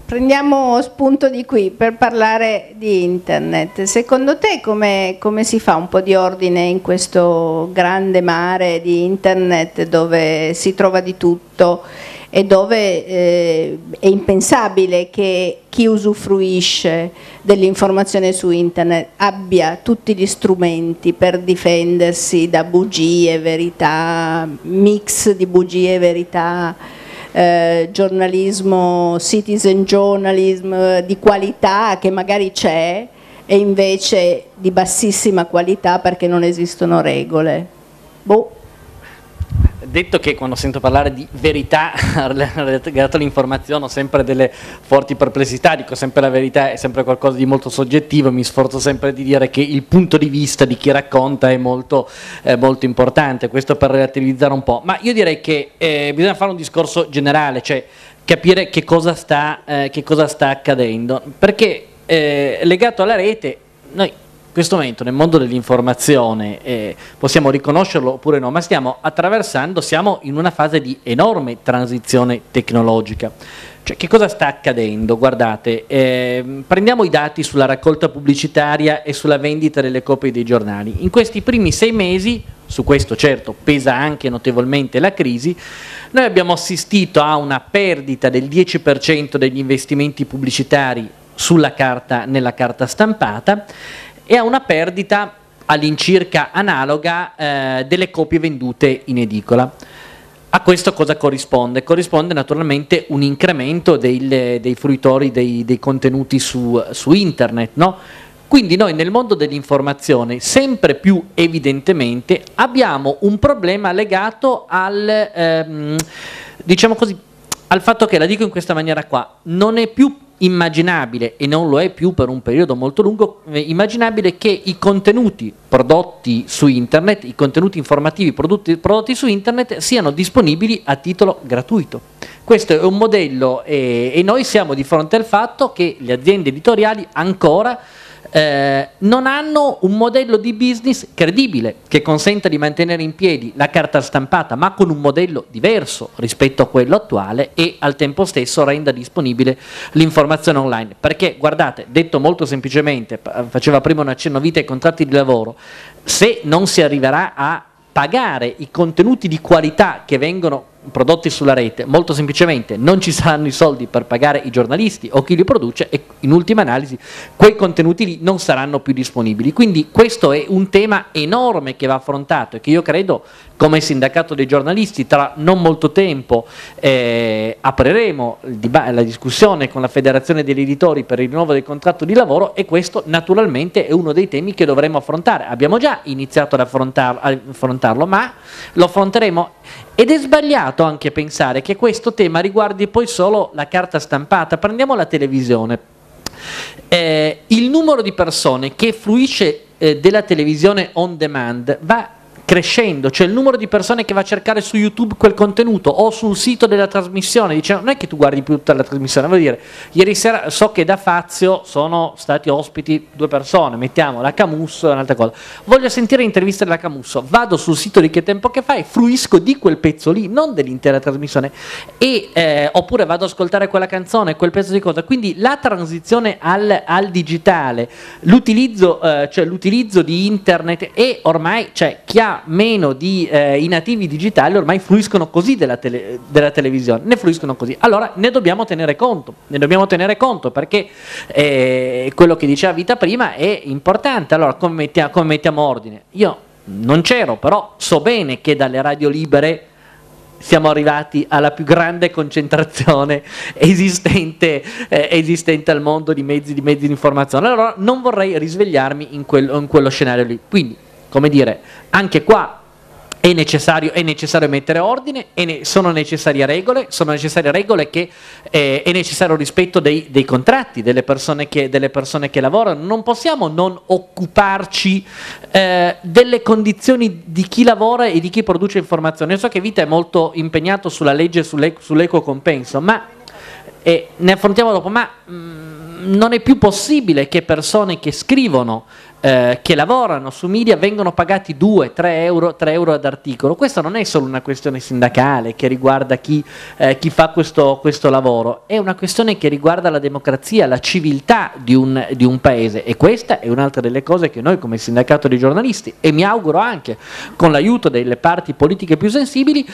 prendiamo spunto di qui per parlare di internet. Secondo te come, come, si fa un po' di ordine in questo grande mare di internet dove si trova di tutto? e dove eh, è impensabile che chi usufruisce dell'informazione su internet abbia tutti gli strumenti per difendersi da bugie, verità, mix di bugie e verità, eh, giornalismo, citizen journalism di qualità che magari c'è e invece di bassissima qualità perché non esistono regole. Boh detto che quando sento parlare di verità legata all'informazione ho sempre delle forti perplessità, dico sempre la verità è sempre qualcosa di molto soggettivo, mi sforzo sempre di dire che il punto di vista di chi racconta è molto, eh, molto importante, questo per relativizzare un po', ma io direi che eh, bisogna fare un discorso generale, cioè capire che cosa sta, eh, che cosa sta accadendo, perché eh, legato alla rete noi questo momento nel mondo dell'informazione, eh, possiamo riconoscerlo oppure no, ma stiamo attraversando, siamo in una fase di enorme transizione tecnologica. Cioè, che cosa sta accadendo? Guardate, eh, prendiamo i dati sulla raccolta pubblicitaria e sulla vendita delle copie dei giornali. In questi primi sei mesi, su questo certo pesa anche notevolmente la crisi, noi abbiamo assistito a una perdita del 10% degli investimenti pubblicitari carta, nella carta stampata e ha una perdita all'incirca analoga eh, delle copie vendute in edicola. A questo cosa corrisponde? Corrisponde naturalmente un incremento dei, dei fruitori dei, dei contenuti su, su internet, no? Quindi noi nel mondo dell'informazione sempre più evidentemente abbiamo un problema legato al, ehm, diciamo così, al fatto che, la dico in questa maniera qua, non è più immaginabile, e non lo è più per un periodo molto lungo, eh, immaginabile che i contenuti prodotti su internet, i contenuti informativi prodotti, prodotti su internet siano disponibili a titolo gratuito. Questo è un modello eh, e noi siamo di fronte al fatto che le aziende editoriali ancora eh, non hanno un modello di business credibile che consenta di mantenere in piedi la carta stampata ma con un modello diverso rispetto a quello attuale e al tempo stesso renda disponibile l'informazione online. Perché guardate detto molto semplicemente faceva prima un accenno vita ai contratti di lavoro se non si arriverà a pagare i contenuti di qualità che vengono prodotti sulla rete, molto semplicemente non ci saranno i soldi per pagare i giornalisti o chi li produce e in ultima analisi quei contenuti lì non saranno più disponibili. Quindi questo è un tema enorme che va affrontato e che io credo come sindacato dei giornalisti tra non molto tempo eh, apriremo la discussione con la federazione degli editori per il rinnovo del contratto di lavoro e questo naturalmente è uno dei temi che dovremo affrontare. Abbiamo già iniziato ad affrontarlo, ad affrontarlo ma lo affronteremo ed è sbagliato anche pensare che questo tema riguardi poi solo la carta stampata. Prendiamo la televisione. Eh, il numero di persone che fruisce eh, della televisione on demand va crescendo, cioè il numero di persone che va a cercare su YouTube quel contenuto o sul sito della trasmissione, dice non è che tu guardi più tutta la trasmissione, vuol dire, ieri sera so che da Fazio sono stati ospiti due persone, mettiamo la Camusso e un'altra cosa, voglio sentire l'intervista della Camusso, vado sul sito di Che Tempo Che Fai, fruisco di quel pezzo lì, non dell'intera trasmissione, e, eh, oppure vado ad ascoltare quella canzone, quel pezzo di cosa, quindi la transizione al, al digitale, l'utilizzo, eh, cioè l'utilizzo di internet e ormai, cioè chi ha meno di eh, i nativi digitali ormai fruiscono così della, tele, della, televisione, ne fruiscono così. Allora ne dobbiamo tenere conto, ne dobbiamo tenere conto perché eh, quello che diceva Vita prima è importante. Allora come mettiamo, come mettiamo ordine? Io non c'ero, però so bene che dalle radio libere siamo arrivati alla più grande concentrazione esistente, eh, esistente al mondo di mezzi, di mezzi, di informazione. Allora non vorrei risvegliarmi in, quel, in quello scenario lì. Quindi come dire, anche qua è necessario, è necessario, mettere ordine, ne, sono necessarie regole, sono necessarie regole che eh, è necessario rispetto dei, dei contratti delle persone, che, delle persone, che, lavorano. Non possiamo non occuparci eh, delle condizioni di chi lavora e di chi produce informazioni. Io so che Vita è molto impegnato sulla legge sull'equo compenso, ma eh, ne affrontiamo dopo, ma mh, mm, non è più possibile che persone che scrivono eh, che lavorano su media vengono pagati 2-3 euro, 3 euro ad articolo. Questa non è solo una questione sindacale che riguarda chi, eh, chi fa questo, questo, lavoro, è una questione che riguarda la democrazia, la civiltà di un, di un paese e questa è un'altra delle cose che noi come sindacato dei giornalisti e mi auguro anche con l'aiuto delle parti politiche più sensibili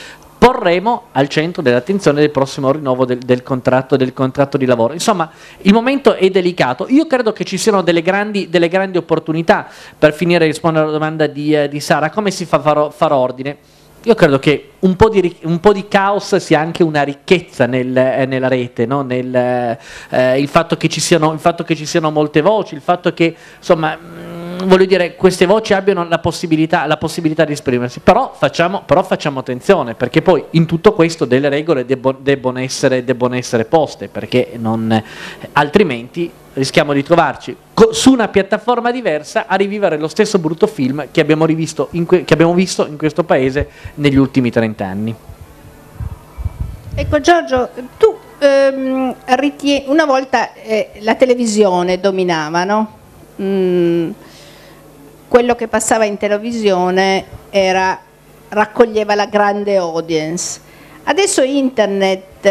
porremo al centro dell'attenzione del prossimo rinnovo del, del, contratto, del, contratto, di lavoro. Insomma, il momento è delicato. Io credo che ci siano delle grandi, delle grandi opportunità per finire a rispondere alla domanda di, eh, di Sara. Come si fa a far, far ordine? io credo che un po, di, un po' di, caos sia anche una ricchezza nel, eh, nella rete, no? nel, eh, il, fatto siano, il, fatto che ci siano, molte voci, il fatto che insomma, mm, voglio dire, queste voci abbiano la possibilità, la possibilità di esprimersi, però facciamo, però facciamo, attenzione perché poi in tutto questo delle regole debbo, debbono, essere, debbono essere poste, perché non, altrimenti rischiamo di trovarci su una piattaforma diversa a rivivere lo stesso brutto film che abbiamo, che abbiamo visto in questo paese negli ultimi 30 anni. Ecco Giorgio, tu ehm, una volta eh, la televisione dominava, no? Mm, quello che passava in televisione era, raccoglieva la grande audience. Adesso internet,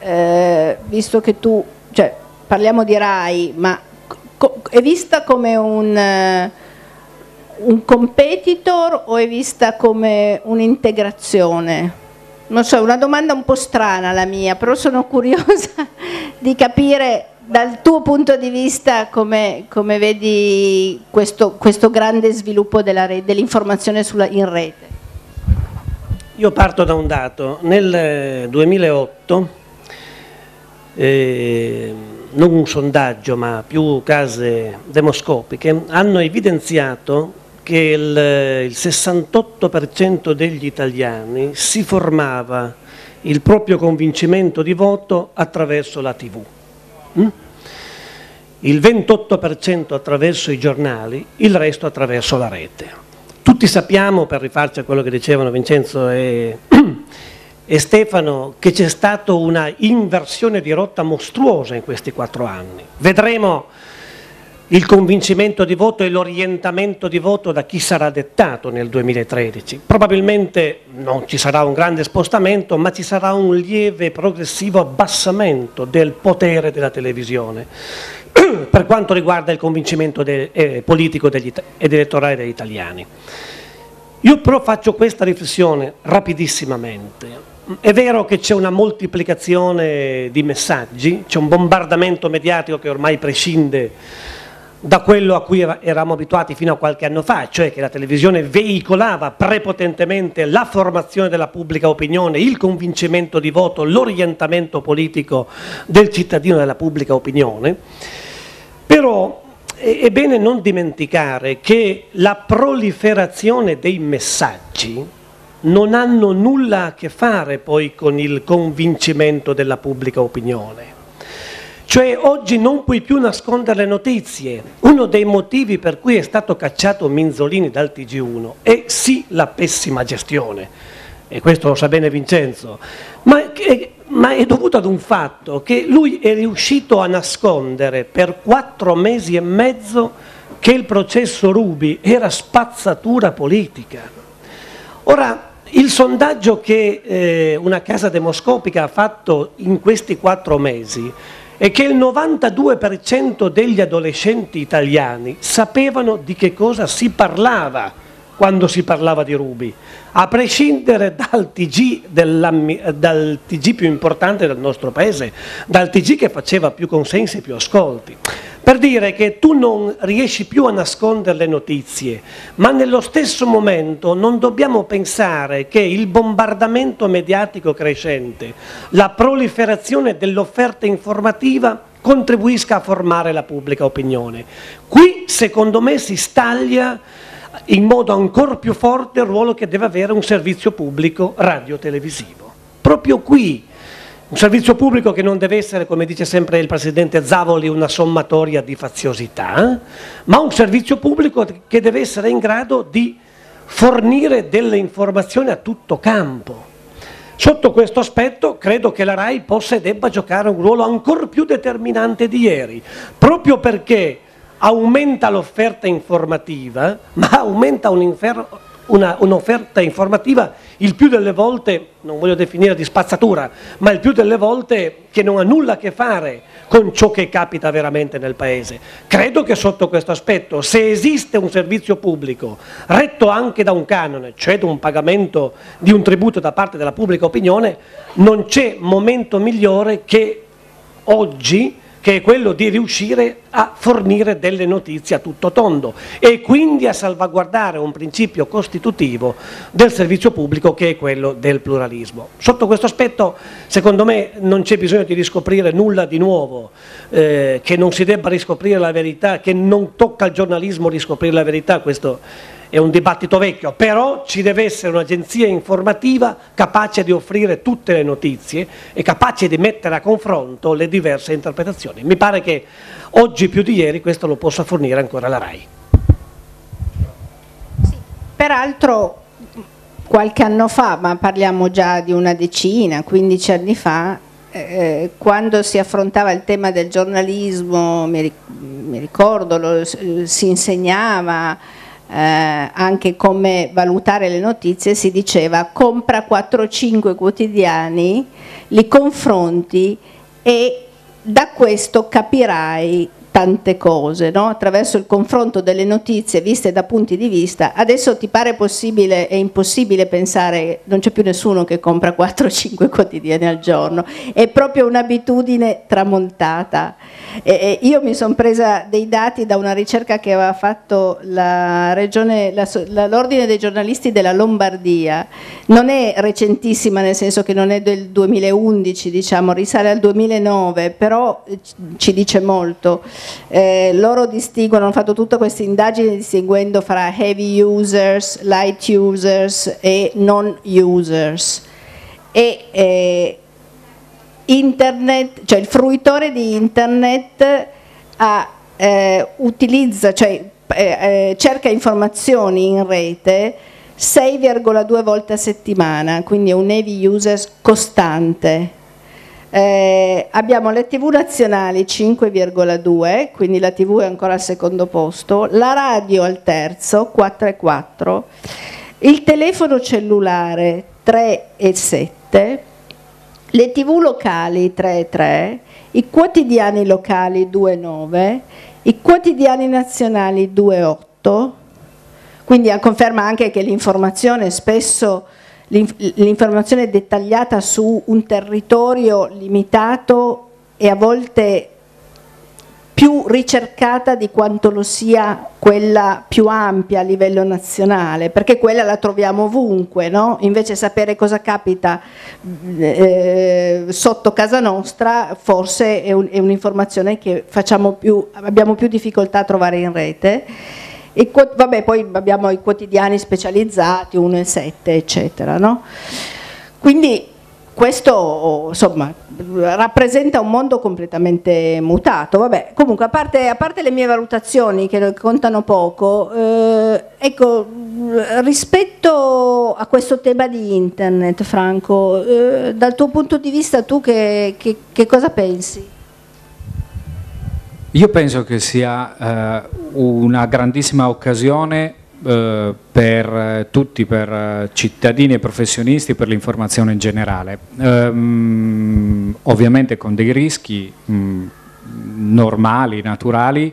eh, visto che tu, cioè, parliamo di RAI, ma è vista come un, eh, un competitor o è vista come un'integrazione? Non so, è una domanda un po' strana la mia, però sono curiosa di capire dal tuo punto di vista come, come vedi questo, questo, grande sviluppo dell'informazione dell in rete. Io parto da un dato. Nel 2008 eh, non un sondaggio ma più case demoscopiche, hanno evidenziato che il, il 68% degli italiani si formava il proprio convincimento di voto attraverso la tv? Il 28% attraverso i giornali, il resto attraverso la rete. Tutti sappiamo, per rifarci a quello che dicevano Vincenzo e e Stefano che c'è stata una inversione di rotta mostruosa in questi quattro anni. Vedremo il convincimento di voto e l'orientamento di voto da chi sarà dettato nel 2013. Probabilmente non ci sarà un grande spostamento, ma ci sarà un lieve progressivo abbassamento del potere della televisione per quanto riguarda il convincimento de, eh, politico ed elettorale degli italiani. Io però faccio questa riflessione rapidissimamente. È vero che c'è una moltiplicazione di messaggi, c'è un bombardamento mediatico che ormai prescinde da quello a cui eravamo abituati fino a qualche anno fa, cioè che la televisione veicolava prepotentemente la formazione della pubblica opinione, il convincimento di voto, l'orientamento politico del cittadino della pubblica opinione, però è bene non dimenticare che la proliferazione dei messaggi non hanno nulla a che fare poi con il convincimento della pubblica opinione. Cioè oggi non puoi più nascondere le notizie. Uno dei motivi per cui è stato cacciato Minzolini dal TG1 è sì la pessima gestione, e questo lo sa bene Vincenzo, ma è, ma è dovuto ad un fatto che lui è riuscito a nascondere per quattro mesi e mezzo che il processo Rubi era spazzatura politica. Ora, il sondaggio che eh, una casa demoscopica ha fatto in questi quattro mesi è che il 92% degli adolescenti italiani sapevano di che cosa si parlava quando si parlava di Rubi, a prescindere dal TG, dal TG più importante del nostro paese, dal TG che faceva più consensi e più ascolti. Per dire che tu non riesci più a nascondere le notizie, ma nello stesso momento non dobbiamo pensare che il bombardamento mediatico crescente, la proliferazione dell'offerta informativa contribuisca a formare la pubblica opinione. Qui secondo me si staglia in modo ancora più forte il ruolo che deve avere un servizio pubblico radio-televisivo. Proprio qui un servizio pubblico che non deve essere, come dice sempre il Presidente Zavoli, una sommatoria di faziosità, ma un servizio pubblico che deve essere in grado di fornire delle informazioni a tutto campo. Sotto questo aspetto credo che la RAI possa e debba giocare un ruolo ancora più determinante di ieri, proprio perché aumenta l'offerta informativa, ma aumenta un'offerta un'offerta informativa il più delle volte, non voglio definire di spazzatura, ma il più delle volte che non ha nulla a che fare con ciò che capita veramente nel Paese. Credo che sotto questo aspetto, se esiste un servizio pubblico retto anche da un canone, cioè da un pagamento di un tributo da parte della pubblica opinione, non c'è momento migliore che oggi che è quello di riuscire a fornire delle notizie a tutto tondo e quindi a salvaguardare un principio costitutivo del servizio pubblico che è quello del pluralismo. Sotto questo aspetto, secondo me, non c'è bisogno di riscoprire nulla di nuovo, eh, che non si debba riscoprire la verità, che non tocca al giornalismo riscoprire la verità, questo è un dibattito vecchio, però ci deve essere un'agenzia informativa capace di offrire tutte le notizie e capace di mettere a confronto le diverse interpretazioni. Mi pare che oggi più di ieri questo lo possa fornire ancora la RAI. Sì, peraltro qualche anno fa, ma parliamo già di una decina, 15 anni fa, eh, quando si affrontava il tema del giornalismo, mi, ricordo, lo, si insegnava eh, anche come valutare le notizie, si diceva compra 4-5 quotidiani, li confronti e da questo capirai tante cose, no? attraverso il confronto delle notizie viste da punti di vista, adesso ti pare possibile e impossibile pensare, non c'è più nessuno che compra 4-5 quotidiani al giorno, è proprio un'abitudine tramontata. E, e io mi sono presa dei dati da una ricerca che aveva fatto l'ordine dei giornalisti della Lombardia, non è recentissima nel senso che non è del 2011, diciamo, risale al 2009, però ci dice molto. Eh, loro distinguono, hanno fatto tutte queste indagini distinguendo fra heavy users, light users e non users. E, eh, internet, cioè il fruitore di internet ha, eh, utilizza, cioè, eh, eh cerca informazioni in rete 6,2 volte a settimana, quindi è un heavy user costante. Eh, abbiamo le tv nazionali 5,2, quindi la tv è ancora al secondo posto, la radio al terzo 4,4, il telefono cellulare 3,7, le tv locali 3,3, i quotidiani locali 2,9, i quotidiani nazionali 2,8, quindi conferma anche che l'informazione spesso l'informazione dettagliata su un territorio limitato e a volte più ricercata di quanto lo sia quella più ampia a livello nazionale, perché quella la troviamo ovunque, no? invece sapere cosa capita eh, sotto casa nostra forse è, un, un'informazione che più, abbiamo più difficoltà a trovare in rete. E, vabbè, poi abbiamo i quotidiani specializzati, 1 e 7, eccetera. No? Quindi questo insomma, rappresenta un mondo completamente mutato. Vabbè, comunque, a parte, a parte, le mie valutazioni che contano poco, eh, ecco, rispetto a questo tema di internet, Franco, eh, dal tuo punto di vista tu che, che, che cosa pensi? Io penso che sia eh, una grandissima occasione eh, per eh, tutti, per eh, cittadini e professionisti, per l'informazione in generale. Ehm, ovviamente con dei rischi mm, normali, naturali,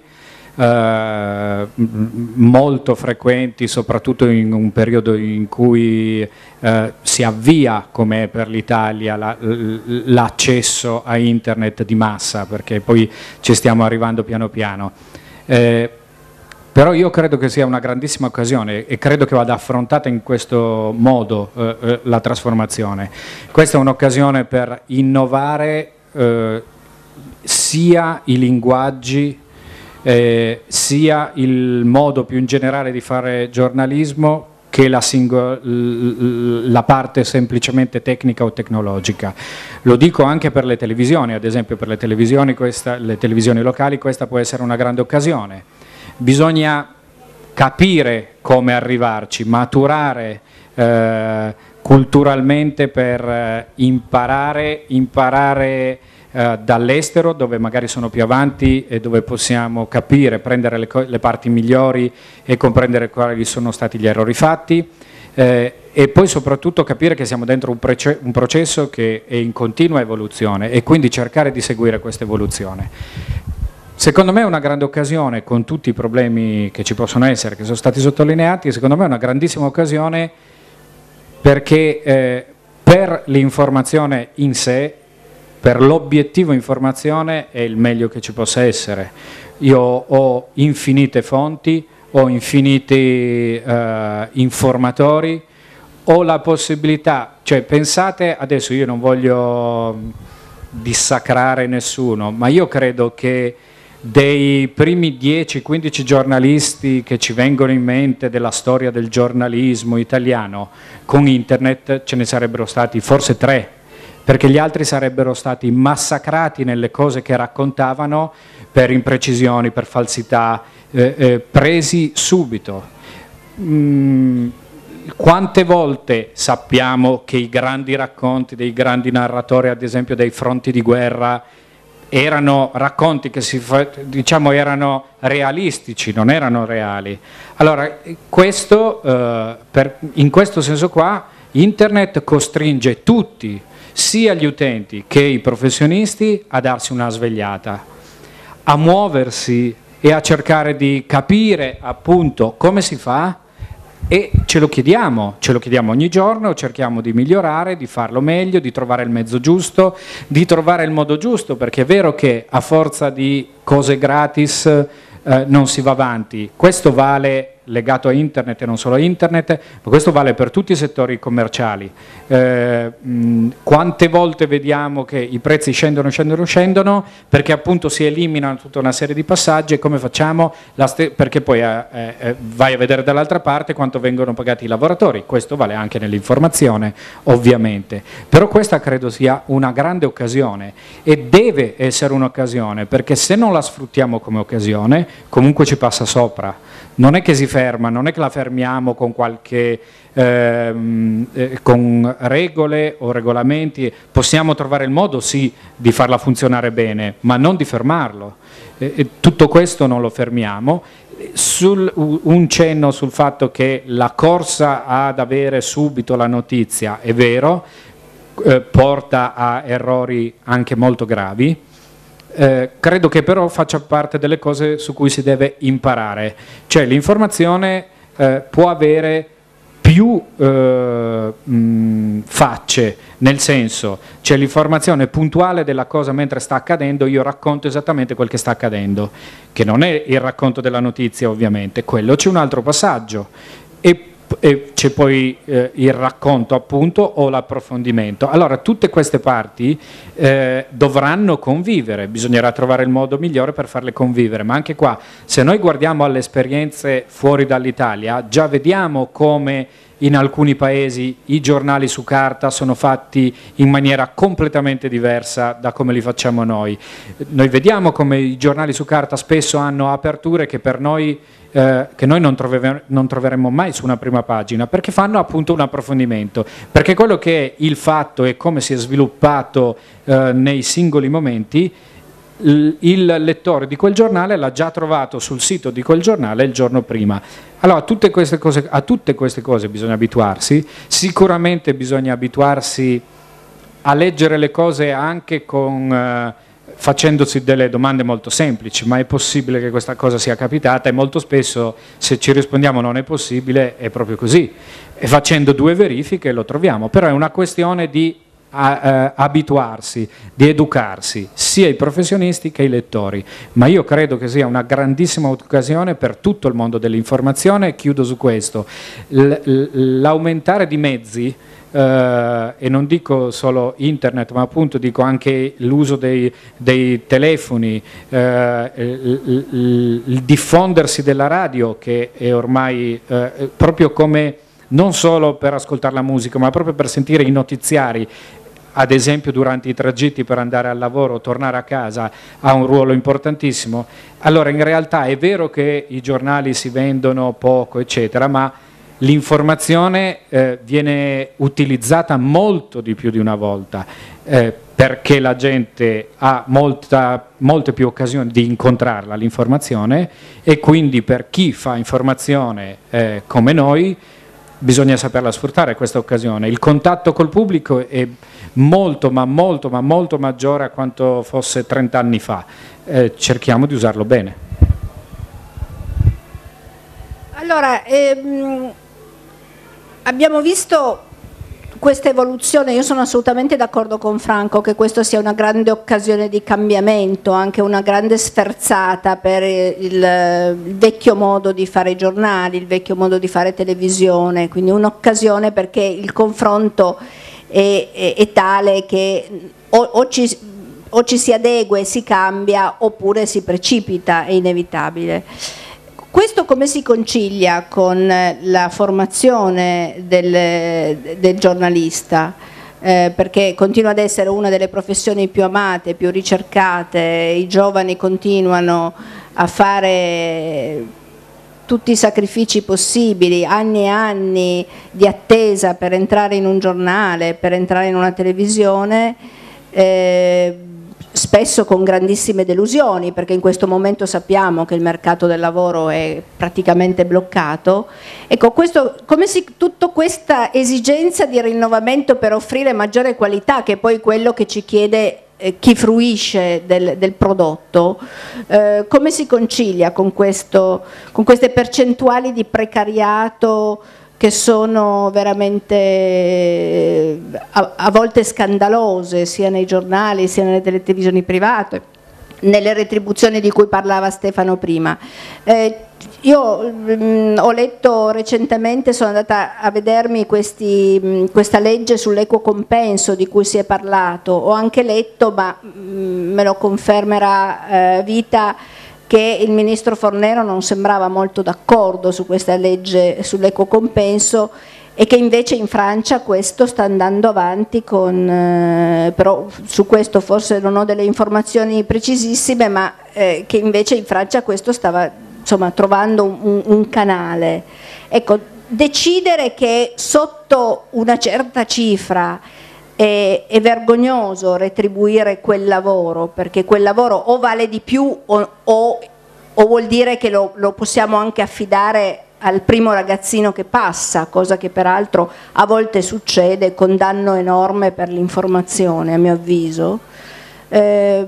molto frequenti, soprattutto in un periodo in cui si avvia, come per l'Italia, la, l'accesso a internet di massa, perché poi ci stiamo arrivando piano piano. Eh, però io credo che sia una grandissima occasione e credo che vada affrontata in questo modo eh, eh, la trasformazione. Questa è un'occasione per innovare eh, sia i linguaggi eh, sia il modo più in generale di fare giornalismo che la, la, parte semplicemente tecnica o tecnologica. Lo dico anche per le televisioni, ad esempio per le televisioni, questa, le televisioni locali questa può essere una grande occasione bisogna capire come arrivarci, maturare eh, culturalmente per eh, imparare, imparare eh, dall'estero dove magari sono più avanti e dove possiamo capire, prendere le, le parti migliori e comprendere quali sono stati gli errori fatti. Eh, e poi soprattutto capire che siamo dentro un, un, processo che è in continua evoluzione e quindi cercare di seguire questa evoluzione. Secondo me è una grande occasione, con tutti i problemi che ci possono essere, che sono stati sottolineati, secondo me è una grandissima occasione perché eh, per l'informazione in sé, per l'obiettivo informazione è il meglio che ci possa essere. Io ho infinite fonti, ho infiniti eh, informatori, ho la possibilità, cioè pensate, adesso io non voglio dissacrare nessuno, ma io credo che dei primi 10-15 giornalisti che ci vengono in mente della storia del giornalismo italiano, con internet ce ne sarebbero stati forse tre, perché gli altri sarebbero stati massacrati nelle cose che raccontavano per imprecisioni, per falsità, eh, eh, presi subito. Mm, quante volte sappiamo che i grandi racconti dei grandi narratori, ad esempio dei fronti di guerra, erano racconti che si, diciamo, erano realistici, non erano reali. Allora, questo, eh, per, in questo senso qua, internet costringe tutti, sia gli utenti che i professionisti, a darsi una svegliata, a muoversi e a cercare di capire appunto come si fa e ce lo chiediamo, ce lo chiediamo ogni giorno, cerchiamo di migliorare, di farlo meglio, di trovare il mezzo giusto, di trovare il modo giusto, perché è vero che a forza di cose gratis eh, non si va avanti. Questo vale legato a internet e non solo a internet, ma questo vale per tutti i settori commerciali. Eh, mh, quante volte vediamo che i prezzi scendono, scendono, scendono perché appunto si eliminano tutta una serie di passaggi e come facciamo? perché poi eh, eh, vai a vedere dall'altra parte quanto vengono pagati i lavoratori, questo vale anche nell'informazione ovviamente, però questa credo sia una grande occasione e deve essere un'occasione perché se non la sfruttiamo come occasione comunque ci passa sopra non è che si ferma, non è che la fermiamo con qualche ehm, eh, con regole o regolamenti, possiamo trovare il modo sì di farla funzionare bene, ma non di fermarlo. Eh, tutto questo non lo fermiamo. Sul, un cenno sul fatto che la corsa ad avere subito la notizia è vero, eh, porta a errori anche molto gravi eh, credo che però faccia parte delle cose su cui si deve imparare, cioè l'informazione eh, può avere più eh, mh, facce, nel senso c'è l'informazione puntuale della cosa mentre sta accadendo, io racconto esattamente quel che sta accadendo, che non è il racconto della notizia ovviamente, quello c'è un altro passaggio e c'è poi eh, il racconto appunto o l'approfondimento. Allora tutte queste parti eh, dovranno convivere, bisognerà trovare il modo migliore per farle convivere, ma anche qua se noi guardiamo alle esperienze fuori dall'Italia già vediamo come in alcuni paesi i giornali su carta sono fatti in maniera completamente diversa da come li facciamo noi. Noi vediamo come i giornali su carta spesso hanno aperture che per noi eh, che noi non, non, troveremmo mai su una prima pagina, perché fanno appunto un approfondimento, perché quello che è il fatto e come si è sviluppato eh, nei singoli momenti, il lettore di quel giornale l'ha già trovato sul sito di quel giornale il giorno prima. Allora, tutte cose, a tutte queste cose bisogna abituarsi, sicuramente bisogna abituarsi a leggere le cose anche con... Eh, facendosi delle domande molto semplici, ma è possibile che questa cosa sia capitata? E molto spesso se ci rispondiamo non è possibile, è proprio così. E facendo due verifiche lo troviamo, però è una questione di a, eh, abituarsi, di educarsi, sia i professionisti che i lettori. Ma io credo che sia una grandissima occasione per tutto il mondo dell'informazione e chiudo su questo. L'aumentare di mezzi eh, e non dico solo internet, ma appunto dico anche l'uso dei, dei, telefoni, eh, il, diffondersi della radio che è ormai eh, proprio come non solo per ascoltare la musica, ma proprio per sentire i notiziari ad esempio durante i tragitti per andare al lavoro o tornare a casa ha un ruolo importantissimo, allora in realtà è vero che i giornali si vendono poco, eccetera, ma l'informazione eh, viene utilizzata molto di più di una volta eh, perché la gente ha molta, molte più occasioni di incontrarla l'informazione e quindi per chi fa informazione eh, come noi bisogna saperla sfruttare questa occasione. Il contatto col pubblico è molto ma molto ma molto maggiore a quanto fosse 30 anni fa, eh, cerchiamo di usarlo bene. Allora, ehm abbiamo visto questa evoluzione, io sono assolutamente d'accordo con Franco che questa sia una grande occasione di cambiamento, anche una grande sferzata per il, il vecchio modo di fare giornali, il vecchio modo di fare televisione, quindi un'occasione perché il confronto è, è, è tale che o, o, ci, o ci si adegua e si cambia oppure si precipita, è inevitabile. Questo come si concilia con la formazione del, del giornalista? Eh, perché continua ad essere una delle professioni più amate, più ricercate, i giovani continuano a fare tutti i sacrifici possibili, anni e anni di attesa per entrare in un giornale, per entrare in una televisione. Eh, spesso con grandissime delusioni perché in questo momento sappiamo che il mercato del lavoro è praticamente bloccato. Ecco, questo, come si, tutta questa esigenza di rinnovamento per offrire maggiore qualità, che è poi quello che ci chiede eh, chi fruisce del, del prodotto, eh, come si concilia con, questo, con queste percentuali di precariato? Che sono veramente eh, a, a, volte scandalose sia nei giornali sia nelle televisioni private, nelle retribuzioni di cui parlava Stefano prima. Eh, io mh, mm, ho letto recentemente, sono andata a vedermi questi, mh, mm, questa legge sull'equo compenso di cui si è parlato, ho anche letto, ma mh, mm, me lo confermerà eh, Vita, che il ministro Fornero non sembrava molto d'accordo su questa legge sull'eco compenso e che invece in Francia questo sta andando avanti con, eh, però su questo forse non ho delle informazioni precisissime, ma eh, che invece in Francia questo stava insomma, trovando un, un canale. Ecco, decidere che sotto una certa cifra è, è, vergognoso retribuire quel lavoro perché quel lavoro o vale di più o, o, o vuol dire che lo, lo possiamo anche affidare al primo ragazzino che passa, cosa che peraltro a volte succede con danno enorme per l'informazione a mio avviso. Eh,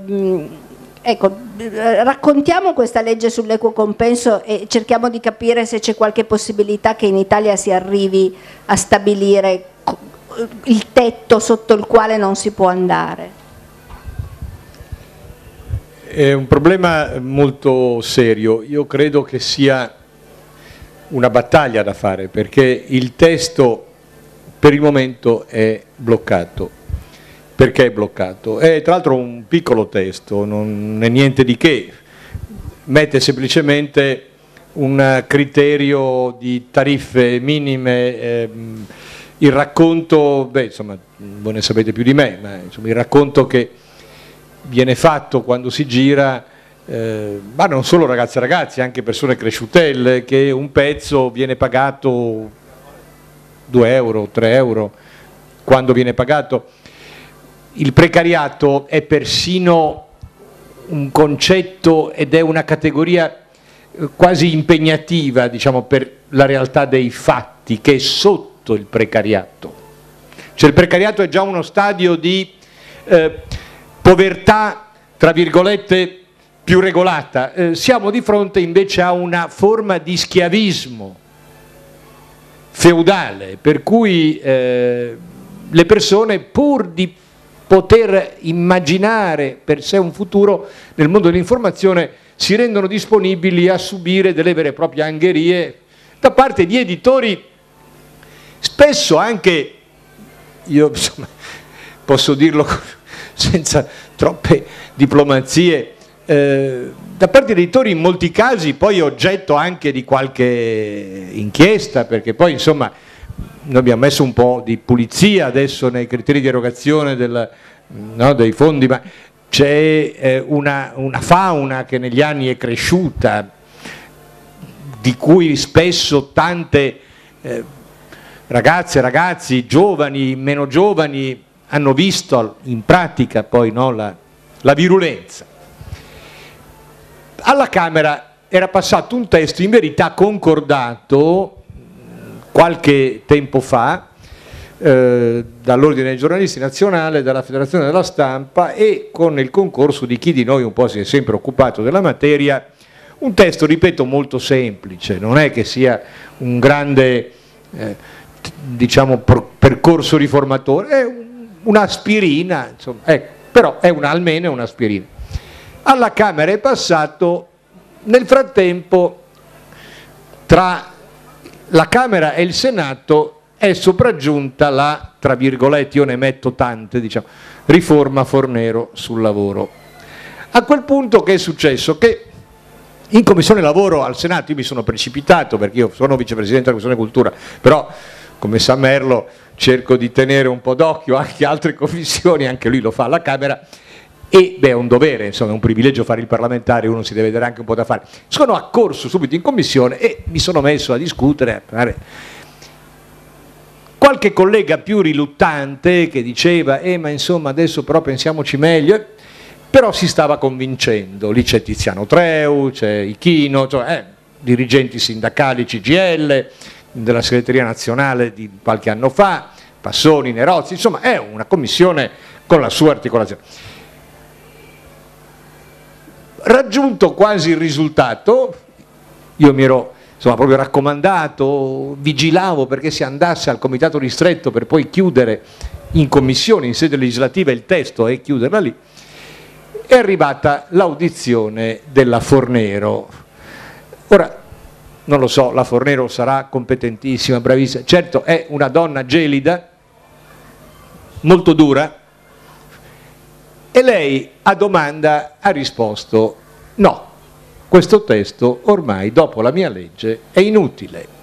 ecco, raccontiamo questa legge sull'equo compenso e cerchiamo di capire se c'è qualche possibilità che in Italia si arrivi a stabilire il tetto sotto il quale non si può andare? È un problema molto serio, io credo che sia una battaglia da fare perché il testo per il momento è bloccato. Perché è bloccato? È tra l'altro un piccolo testo, non è niente di che, mette semplicemente un criterio di tariffe minime, ehm, il racconto, beh insomma voi ne sapete più di me, ma insomma, il racconto che viene fatto quando si gira, eh, ma non solo ragazzi e ragazzi, anche persone cresciutelle, che un pezzo viene pagato 2 euro, 3 euro, quando viene pagato. Il precariato è persino un concetto ed è una categoria eh, quasi impegnativa diciamo, per la realtà dei fatti che è sotto il precariato. Cioè il precariato è già uno stadio di eh, povertà, tra virgolette, più regolata. Eh, siamo di fronte invece a una forma di schiavismo feudale, per cui eh, le persone pur di poter immaginare per sé un futuro nel mondo dell'informazione si rendono disponibili a subire delle vere e proprie angherie da parte di editori spesso anche, io insomma, posso dirlo senza troppe diplomazie, eh, da parte di editori in molti casi poi oggetto anche di qualche inchiesta, perché poi insomma noi abbiamo messo un po' di pulizia adesso nei criteri di erogazione del, no, dei fondi, ma c'è eh, una, una, fauna che negli anni è cresciuta, di cui spesso tante eh, ragazze, ragazzi, giovani, meno giovani, hanno visto in pratica poi no, la, la virulenza. Alla Camera era passato un testo in verità concordato qualche tempo fa eh, dall'Ordine dei giornalisti nazionale, dalla Federazione della Stampa e con il concorso di chi di noi un po' si è sempre occupato della materia, un testo, ripeto, molto semplice, non è che sia un grande eh, diciamo, percorso riformatore, è un'aspirina, insomma, ecco, però è una, almeno un'aspirina. Alla Camera è passato, nel frattempo, tra la Camera e il Senato è sopraggiunta la, tra virgolette, io ne metto tante, diciamo, riforma Fornero sul lavoro. A quel punto che è successo? Che in Commissione Lavoro al Senato io mi sono precipitato perché io sono vicepresidente della Commissione Cultura, però come sa Merlo cerco di tenere un po' d'occhio anche altre commissioni, anche lui lo fa alla Camera, e beh, è un dovere, insomma, è un privilegio fare il parlamentare, uno si deve dare anche un po' da fare. Sono accorso subito in commissione e mi sono messo a discutere. Qualche collega più riluttante che diceva, eh ma insomma adesso però pensiamoci meglio, però si stava convincendo, lì c'è Tiziano Treu, c'è Ichino, cioè, eh, dirigenti sindacali CGL, della segreteria nazionale di qualche anno fa, Passoni, Nerozzi, insomma è una commissione con la sua articolazione raggiunto quasi il risultato, io mi ero insomma, proprio raccomandato, vigilavo perché si andasse al comitato ristretto per poi chiudere in commissione, in sede legislativa, il testo e chiuderla lì, è arrivata l'audizione della Fornero. Ora, non lo so, la Fornero sarà competentissima, bravissima, certo è una donna gelida, molto dura, e lei a domanda ha risposto no, questo testo ormai dopo la mia legge è inutile.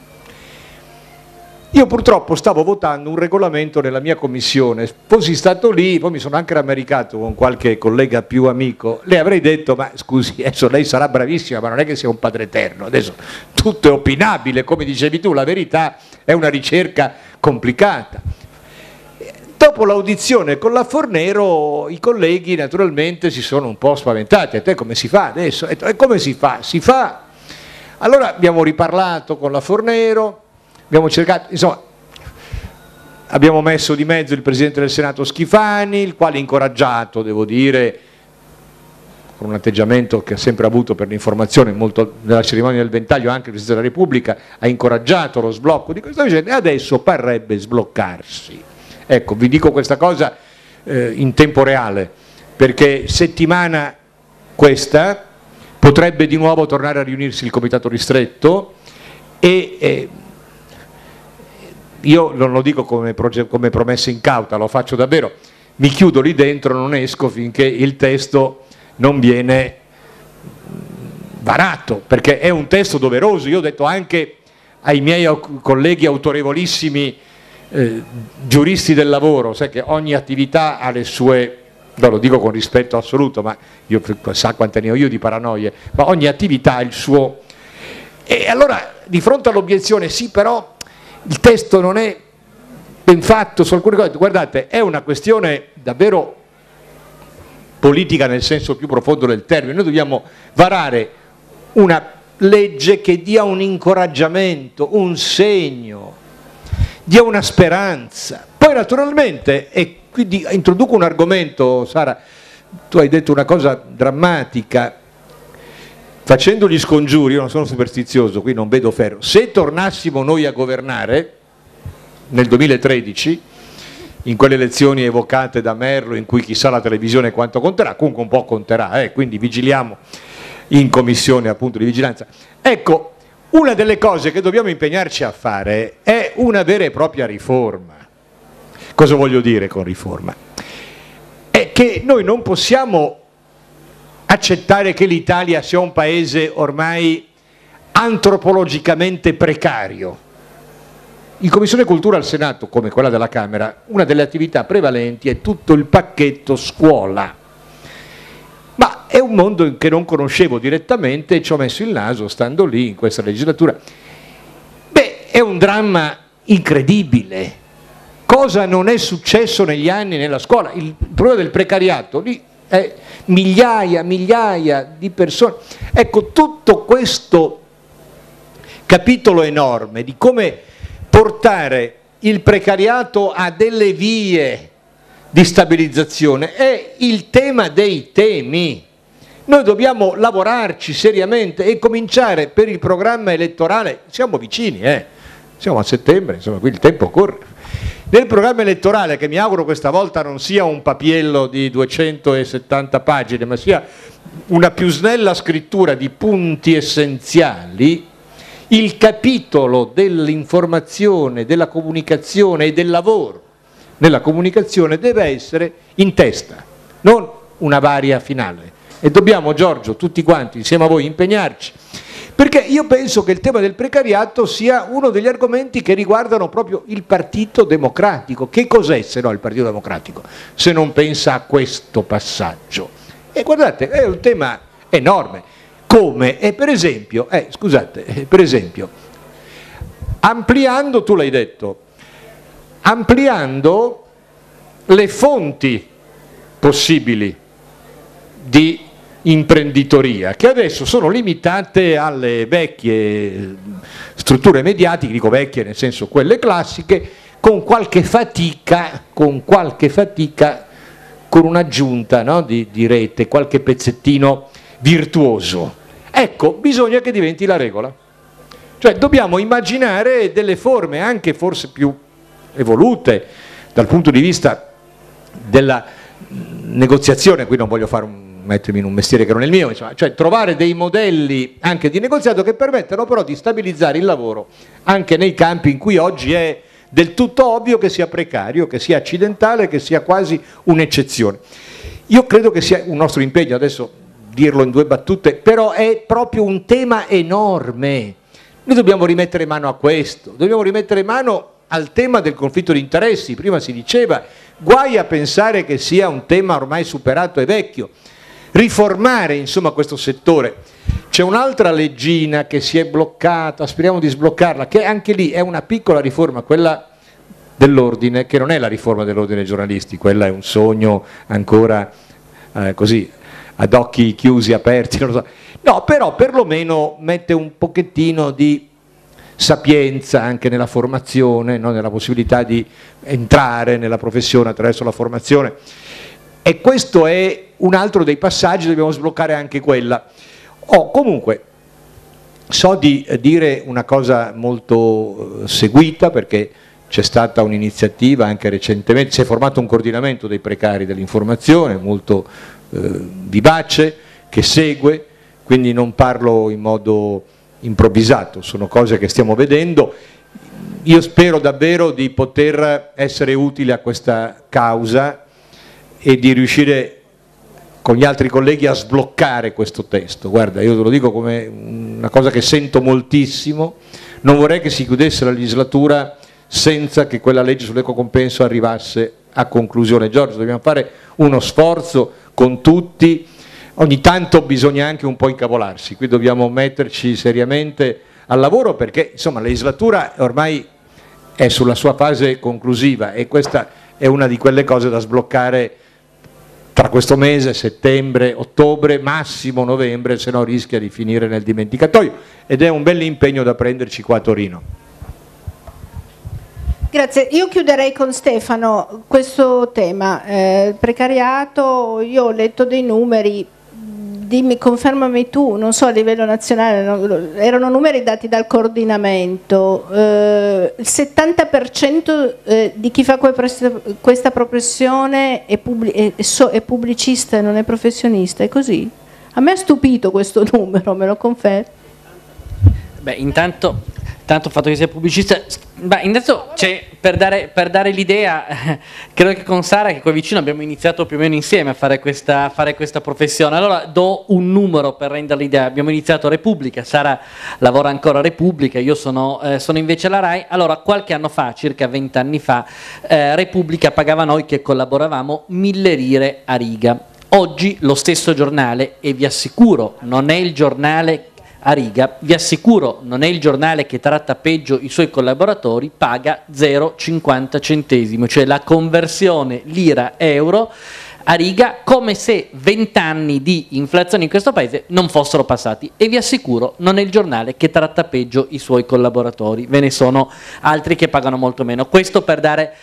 Io purtroppo stavo votando un regolamento nella mia commissione, fossi stato lì, poi mi sono anche rammaricato con qualche collega più amico, le avrei detto ma scusi, adesso lei sarà bravissima ma non è che sia un padre eterno, adesso tutto è opinabile, come dicevi tu, la verità è una ricerca complicata. Dopo l'audizione con la Fornero i colleghi naturalmente si sono un po' spaventati, a te come si fa adesso? E come si fa? Si fa. Allora abbiamo riparlato con la Fornero, abbiamo cercato, insomma, abbiamo messo di mezzo il Presidente del Senato Schifani, il quale incoraggiato, devo dire, con un atteggiamento che ha sempre avuto per l'informazione, molto nella cerimonia del ventaglio anche il Presidente della Repubblica, ha incoraggiato lo sblocco di questa vicenda e adesso parrebbe sbloccarsi. Ecco, vi dico questa cosa eh, in tempo reale, perché settimana questa potrebbe di nuovo tornare a riunirsi il comitato ristretto e eh, io non lo dico come, come promessa incauta, lo faccio davvero, mi chiudo lì dentro, non esco finché il testo non viene varato, perché è un testo doveroso, io ho detto anche ai miei colleghi autorevolissimi eh, giuristi del lavoro, sai che ogni attività ha le sue, no, lo dico con rispetto assoluto, ma io sa quante ne ho io di paranoie, ma ogni attività ha il suo... E allora di fronte all'obiezione, sì però il testo non è ben fatto su alcune cose, guardate, è una questione davvero politica nel senso più profondo del termine, noi dobbiamo varare una legge che dia un incoraggiamento, un segno, dia una speranza. Poi naturalmente, e quindi introduco un argomento, Sara, tu hai detto una cosa drammatica, facendo gli scongiuri, io non sono superstizioso, qui non vedo ferro, se tornassimo noi a governare nel 2013, in quelle elezioni evocate da Merlo, in cui chissà la televisione quanto conterà, comunque un po' conterà, eh, quindi vigiliamo in commissione appunto di vigilanza. Ecco, una delle cose che dobbiamo impegnarci a fare è una vera e propria riforma. Cosa voglio dire con riforma? È che noi non possiamo accettare che l'Italia sia un paese ormai antropologicamente precario. In Commissione Cultura al Senato, come quella della Camera, una delle attività prevalenti è tutto il pacchetto scuola ma è un mondo che non conoscevo direttamente e ci ho messo il naso stando lì in questa legislatura. Beh, è un dramma incredibile. Cosa non è successo negli anni nella scuola? Il problema del precariato, lì è migliaia, migliaia di persone. Ecco, tutto questo capitolo enorme di come portare il precariato a delle vie di stabilizzazione, è il tema dei temi. Noi dobbiamo lavorarci seriamente e cominciare per il programma elettorale, siamo vicini, eh? siamo a settembre, insomma, qui il tempo corre. Nel programma elettorale, che mi auguro questa volta non sia un papiello di 270 pagine, ma sia una più snella scrittura di punti essenziali, il capitolo dell'informazione, della comunicazione e del lavoro nella comunicazione deve essere in testa, non una varia finale. E dobbiamo, Giorgio, tutti quanti, insieme a voi, impegnarci, perché io penso che il tema del precariato sia uno degli argomenti che riguardano proprio il Partito Democratico. Che cos'è se no il Partito Democratico, se non pensa a questo passaggio? E guardate, è un tema enorme. Come? E per esempio, eh, scusate, eh, per esempio, ampliando, tu l'hai detto, ampliando le fonti possibili di imprenditoria, che adesso sono limitate alle vecchie strutture mediatiche, dico vecchie nel senso quelle classiche, con qualche fatica, con qualche fatica, con un'aggiunta no, di, di rete, qualche pezzettino virtuoso. Ecco, bisogna che diventi la regola. Cioè dobbiamo immaginare delle forme anche forse più evolute dal punto di vista della negoziazione, qui non voglio fare un, mettermi in un mestiere che non è il mio, insomma, cioè trovare dei modelli anche di negoziato che permettano però di stabilizzare il lavoro anche nei campi in cui oggi è del tutto ovvio che sia precario, che sia accidentale, che sia quasi un'eccezione. Io credo che sia un nostro impegno, adesso dirlo in due battute, però è proprio un tema enorme. Noi dobbiamo rimettere mano a questo, dobbiamo rimettere mano al tema del conflitto di interessi, prima si diceva, guai a pensare che sia un tema ormai superato e vecchio, riformare insomma questo settore. C'è un'altra leggina che si è bloccata, speriamo di sbloccarla, che anche lì è una piccola riforma, quella dell'ordine, che non è la riforma dell'ordine dei giornalisti, quella è un sogno ancora eh, così ad occhi chiusi, aperti, non lo so. No, però perlomeno mette un pochettino di sapienza anche nella formazione, no? nella possibilità di entrare nella professione attraverso la formazione. E questo è un altro dei passaggi, dobbiamo sbloccare anche quella. Oh, comunque, so di dire una cosa molto eh, seguita perché c'è stata un'iniziativa anche recentemente, si è formato un coordinamento dei precari dell'informazione molto eh, vivace, che segue, quindi non parlo in modo improvvisato, sono cose che stiamo vedendo. Io spero davvero di poter essere utile a questa causa e di riuscire con gli altri colleghi a sbloccare questo testo. Guarda, io te lo dico come una cosa che sento moltissimo, non vorrei che si chiudesse la legislatura senza che quella legge sull'eco compenso arrivasse a conclusione. Giorgio, dobbiamo fare uno sforzo con tutti, ogni tanto bisogna anche un po' incavolarsi, qui dobbiamo metterci seriamente al lavoro perché insomma la legislatura ormai è sulla sua fase conclusiva e questa è una di quelle cose da sbloccare tra questo mese, settembre, ottobre, massimo novembre, se no rischia di finire nel dimenticatoio. Ed è un bel impegno da prenderci qua a Torino. Grazie, io chiuderei con Stefano questo tema, eh, precariato, io ho letto dei numeri, dimmi, confermami tu, non so a livello nazionale, no, erano numeri dati dal coordinamento, eh, il 70% eh, di chi fa questa professione è, pubblicista e non è professionista, è così? A me ha stupito questo numero, me lo confermo? Beh, intanto tanto il fatto che sia pubblicista. Beh, intanto cioè, per dare, dare l'idea, credo che con Sara, che qua vicino abbiamo iniziato più o meno insieme a fare questa, fare questa professione. Allora do un numero per rendere l'idea. Abbiamo iniziato Repubblica, Sara lavora ancora a Repubblica, io sono, eh, sono invece alla RAI. Allora, qualche anno fa, circa vent'anni fa, eh, Repubblica pagava noi che collaboravamo mille lire a riga. Oggi lo stesso giornale, e vi assicuro, non è il giornale a riga, vi assicuro non è il giornale che tratta peggio i suoi collaboratori, paga 0,50 centesimo, cioè la conversione lira-euro a riga come se vent'anni di inflazione in questo paese non fossero passati. E vi assicuro non è il giornale che tratta peggio i suoi collaboratori, ve ne sono altri che pagano molto meno. Questo per dare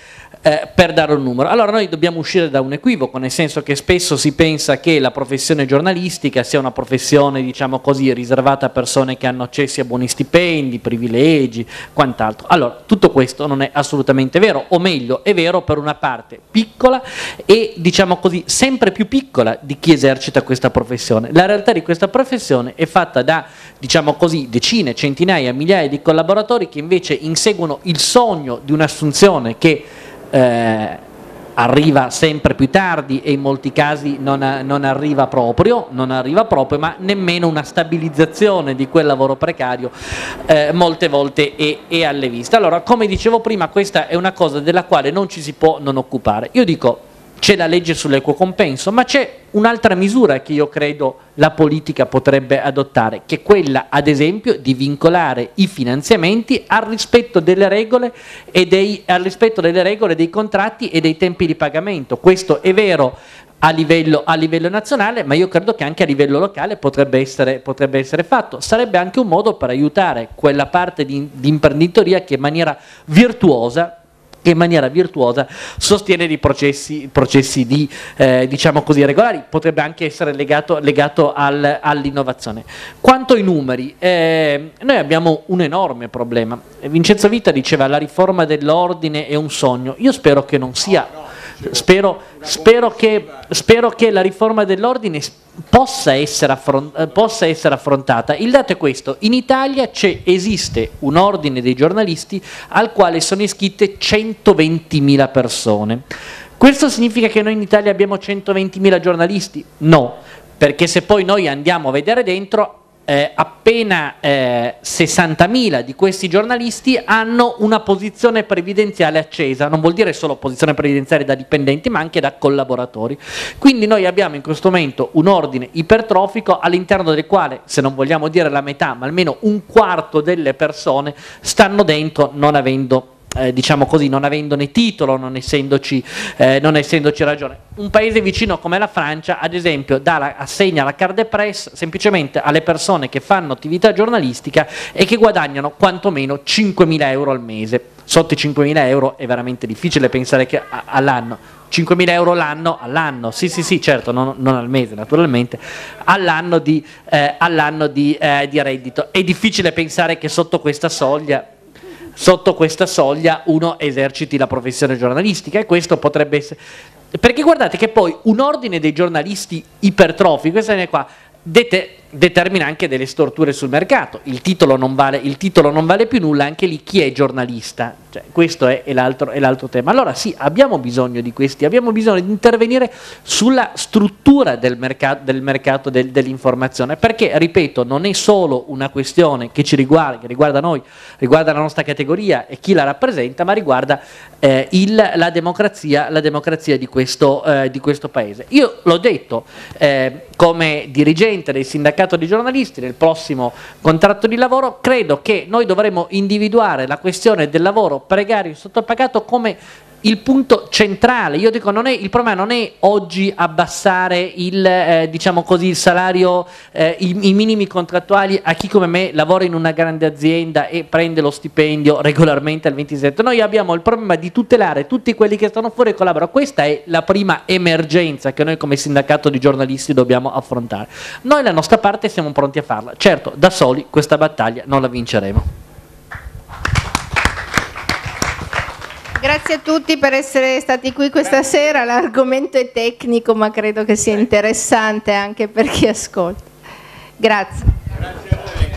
eh, per dare un numero. Allora noi dobbiamo uscire da un equivoco, nel senso che spesso si pensa che la professione giornalistica sia una professione, diciamo così, riservata a persone che hanno accessi a buoni stipendi, privilegi, quant'altro. Allora, tutto questo non è assolutamente vero, o meglio, è vero per una parte piccola e, diciamo così, sempre più piccola di chi esercita questa professione. La realtà di questa professione è fatta da, diciamo così, decine, centinaia, migliaia di collaboratori che invece inseguono il sogno di un'assunzione che eh, arriva sempre più tardi e in molti casi non, non, arriva proprio, non, arriva proprio, ma nemmeno una stabilizzazione di quel lavoro precario eh, molte volte è, è alle viste. Allora, come dicevo prima, questa è una cosa della quale non ci si può non occupare. Io dico, c'è la legge sull'equo compenso, ma c'è un'altra misura che io credo la politica potrebbe adottare, che è quella, ad esempio, di vincolare i finanziamenti al rispetto delle regole, dei, rispetto delle regole dei contratti e dei tempi di pagamento. Questo è vero a livello, a livello, nazionale, ma io credo che anche a livello locale potrebbe essere, potrebbe essere fatto. Sarebbe anche un modo per aiutare quella parte di, di imprenditoria che in maniera virtuosa che in maniera virtuosa sostiene dei processi, processi di, eh, diciamo così, regolari, potrebbe anche essere legato, legato al, all'innovazione. Quanto ai numeri, eh, noi abbiamo un enorme problema. Vincenzo Vita diceva la riforma dell'ordine è un sogno, io spero che non sia Spero, spero, che, spero, che, la riforma dell'ordine possa essere, eh, possa essere, affrontata. Il dato è questo, in Italia esiste un ordine dei giornalisti al quale sono iscritte 120.000 persone. Questo significa che noi in Italia abbiamo 120.000 giornalisti? No, perché se poi noi andiamo a vedere dentro eh, appena eh, 60.000 di questi giornalisti hanno una posizione previdenziale accesa, non vuol dire solo posizione previdenziale da dipendenti ma anche da collaboratori. Quindi noi abbiamo in questo momento un ordine ipertrofico all'interno del quale, se non vogliamo dire la metà, ma almeno un quarto delle persone stanno dentro non avendo eh, diciamo così, non avendone titolo, non essendoci, eh, non essendoci, ragione. Un paese vicino come la Francia, ad esempio, la, assegna la carte press semplicemente alle persone che fanno attività giornalistica e che guadagnano quantomeno 5.000 euro al mese. Sotto i 5.000 euro è veramente difficile pensare che a, all'anno. 5.000 euro l'anno, all'anno, sì sì sì certo, non, non al mese naturalmente, all'anno di, eh, all'anno di, eh, di reddito. È difficile pensare che sotto questa soglia sotto questa soglia uno eserciti la professione giornalistica e questo potrebbe essere... Perché guardate che poi un ordine dei giornalisti ipertrofi, questa è qua, dete, determina anche delle storture sul mercato. Il titolo non vale, titolo non vale più nulla, anche lì chi è giornalista? Cioè, questo è, è, l'altro, tema. Allora sì, abbiamo bisogno di questi, abbiamo bisogno di intervenire sulla struttura del mercato, del mercato del, dell'informazione, perché, ripeto, non è solo una questione che ci riguarda, che riguarda noi, riguarda la nostra categoria e chi la rappresenta, ma riguarda eh, il, la democrazia, la democrazia di, questo, eh, di, questo, Paese. Io l'ho detto, eh, come dirigente del sindacato di giornalisti nel prossimo contratto di lavoro, credo che noi dovremmo individuare la questione del lavoro precario sottopagato come il punto centrale, io dico non è, il problema non è oggi abbassare il, eh, diciamo così, il salario, eh, i, i, minimi contrattuali a chi come me lavora in una grande azienda e prende lo stipendio regolarmente al 27, noi abbiamo il problema di tutelare tutti quelli che stanno fuori e collaborano, questa è la prima emergenza che noi come sindacato di giornalisti dobbiamo affrontare, noi la nostra parte siamo pronti a farla, certo da soli questa battaglia non la vinceremo. Grazie a tutti per essere stati qui questa sera, l'argomento è tecnico ma credo che sia interessante anche per chi ascolta. Grazie. Grazie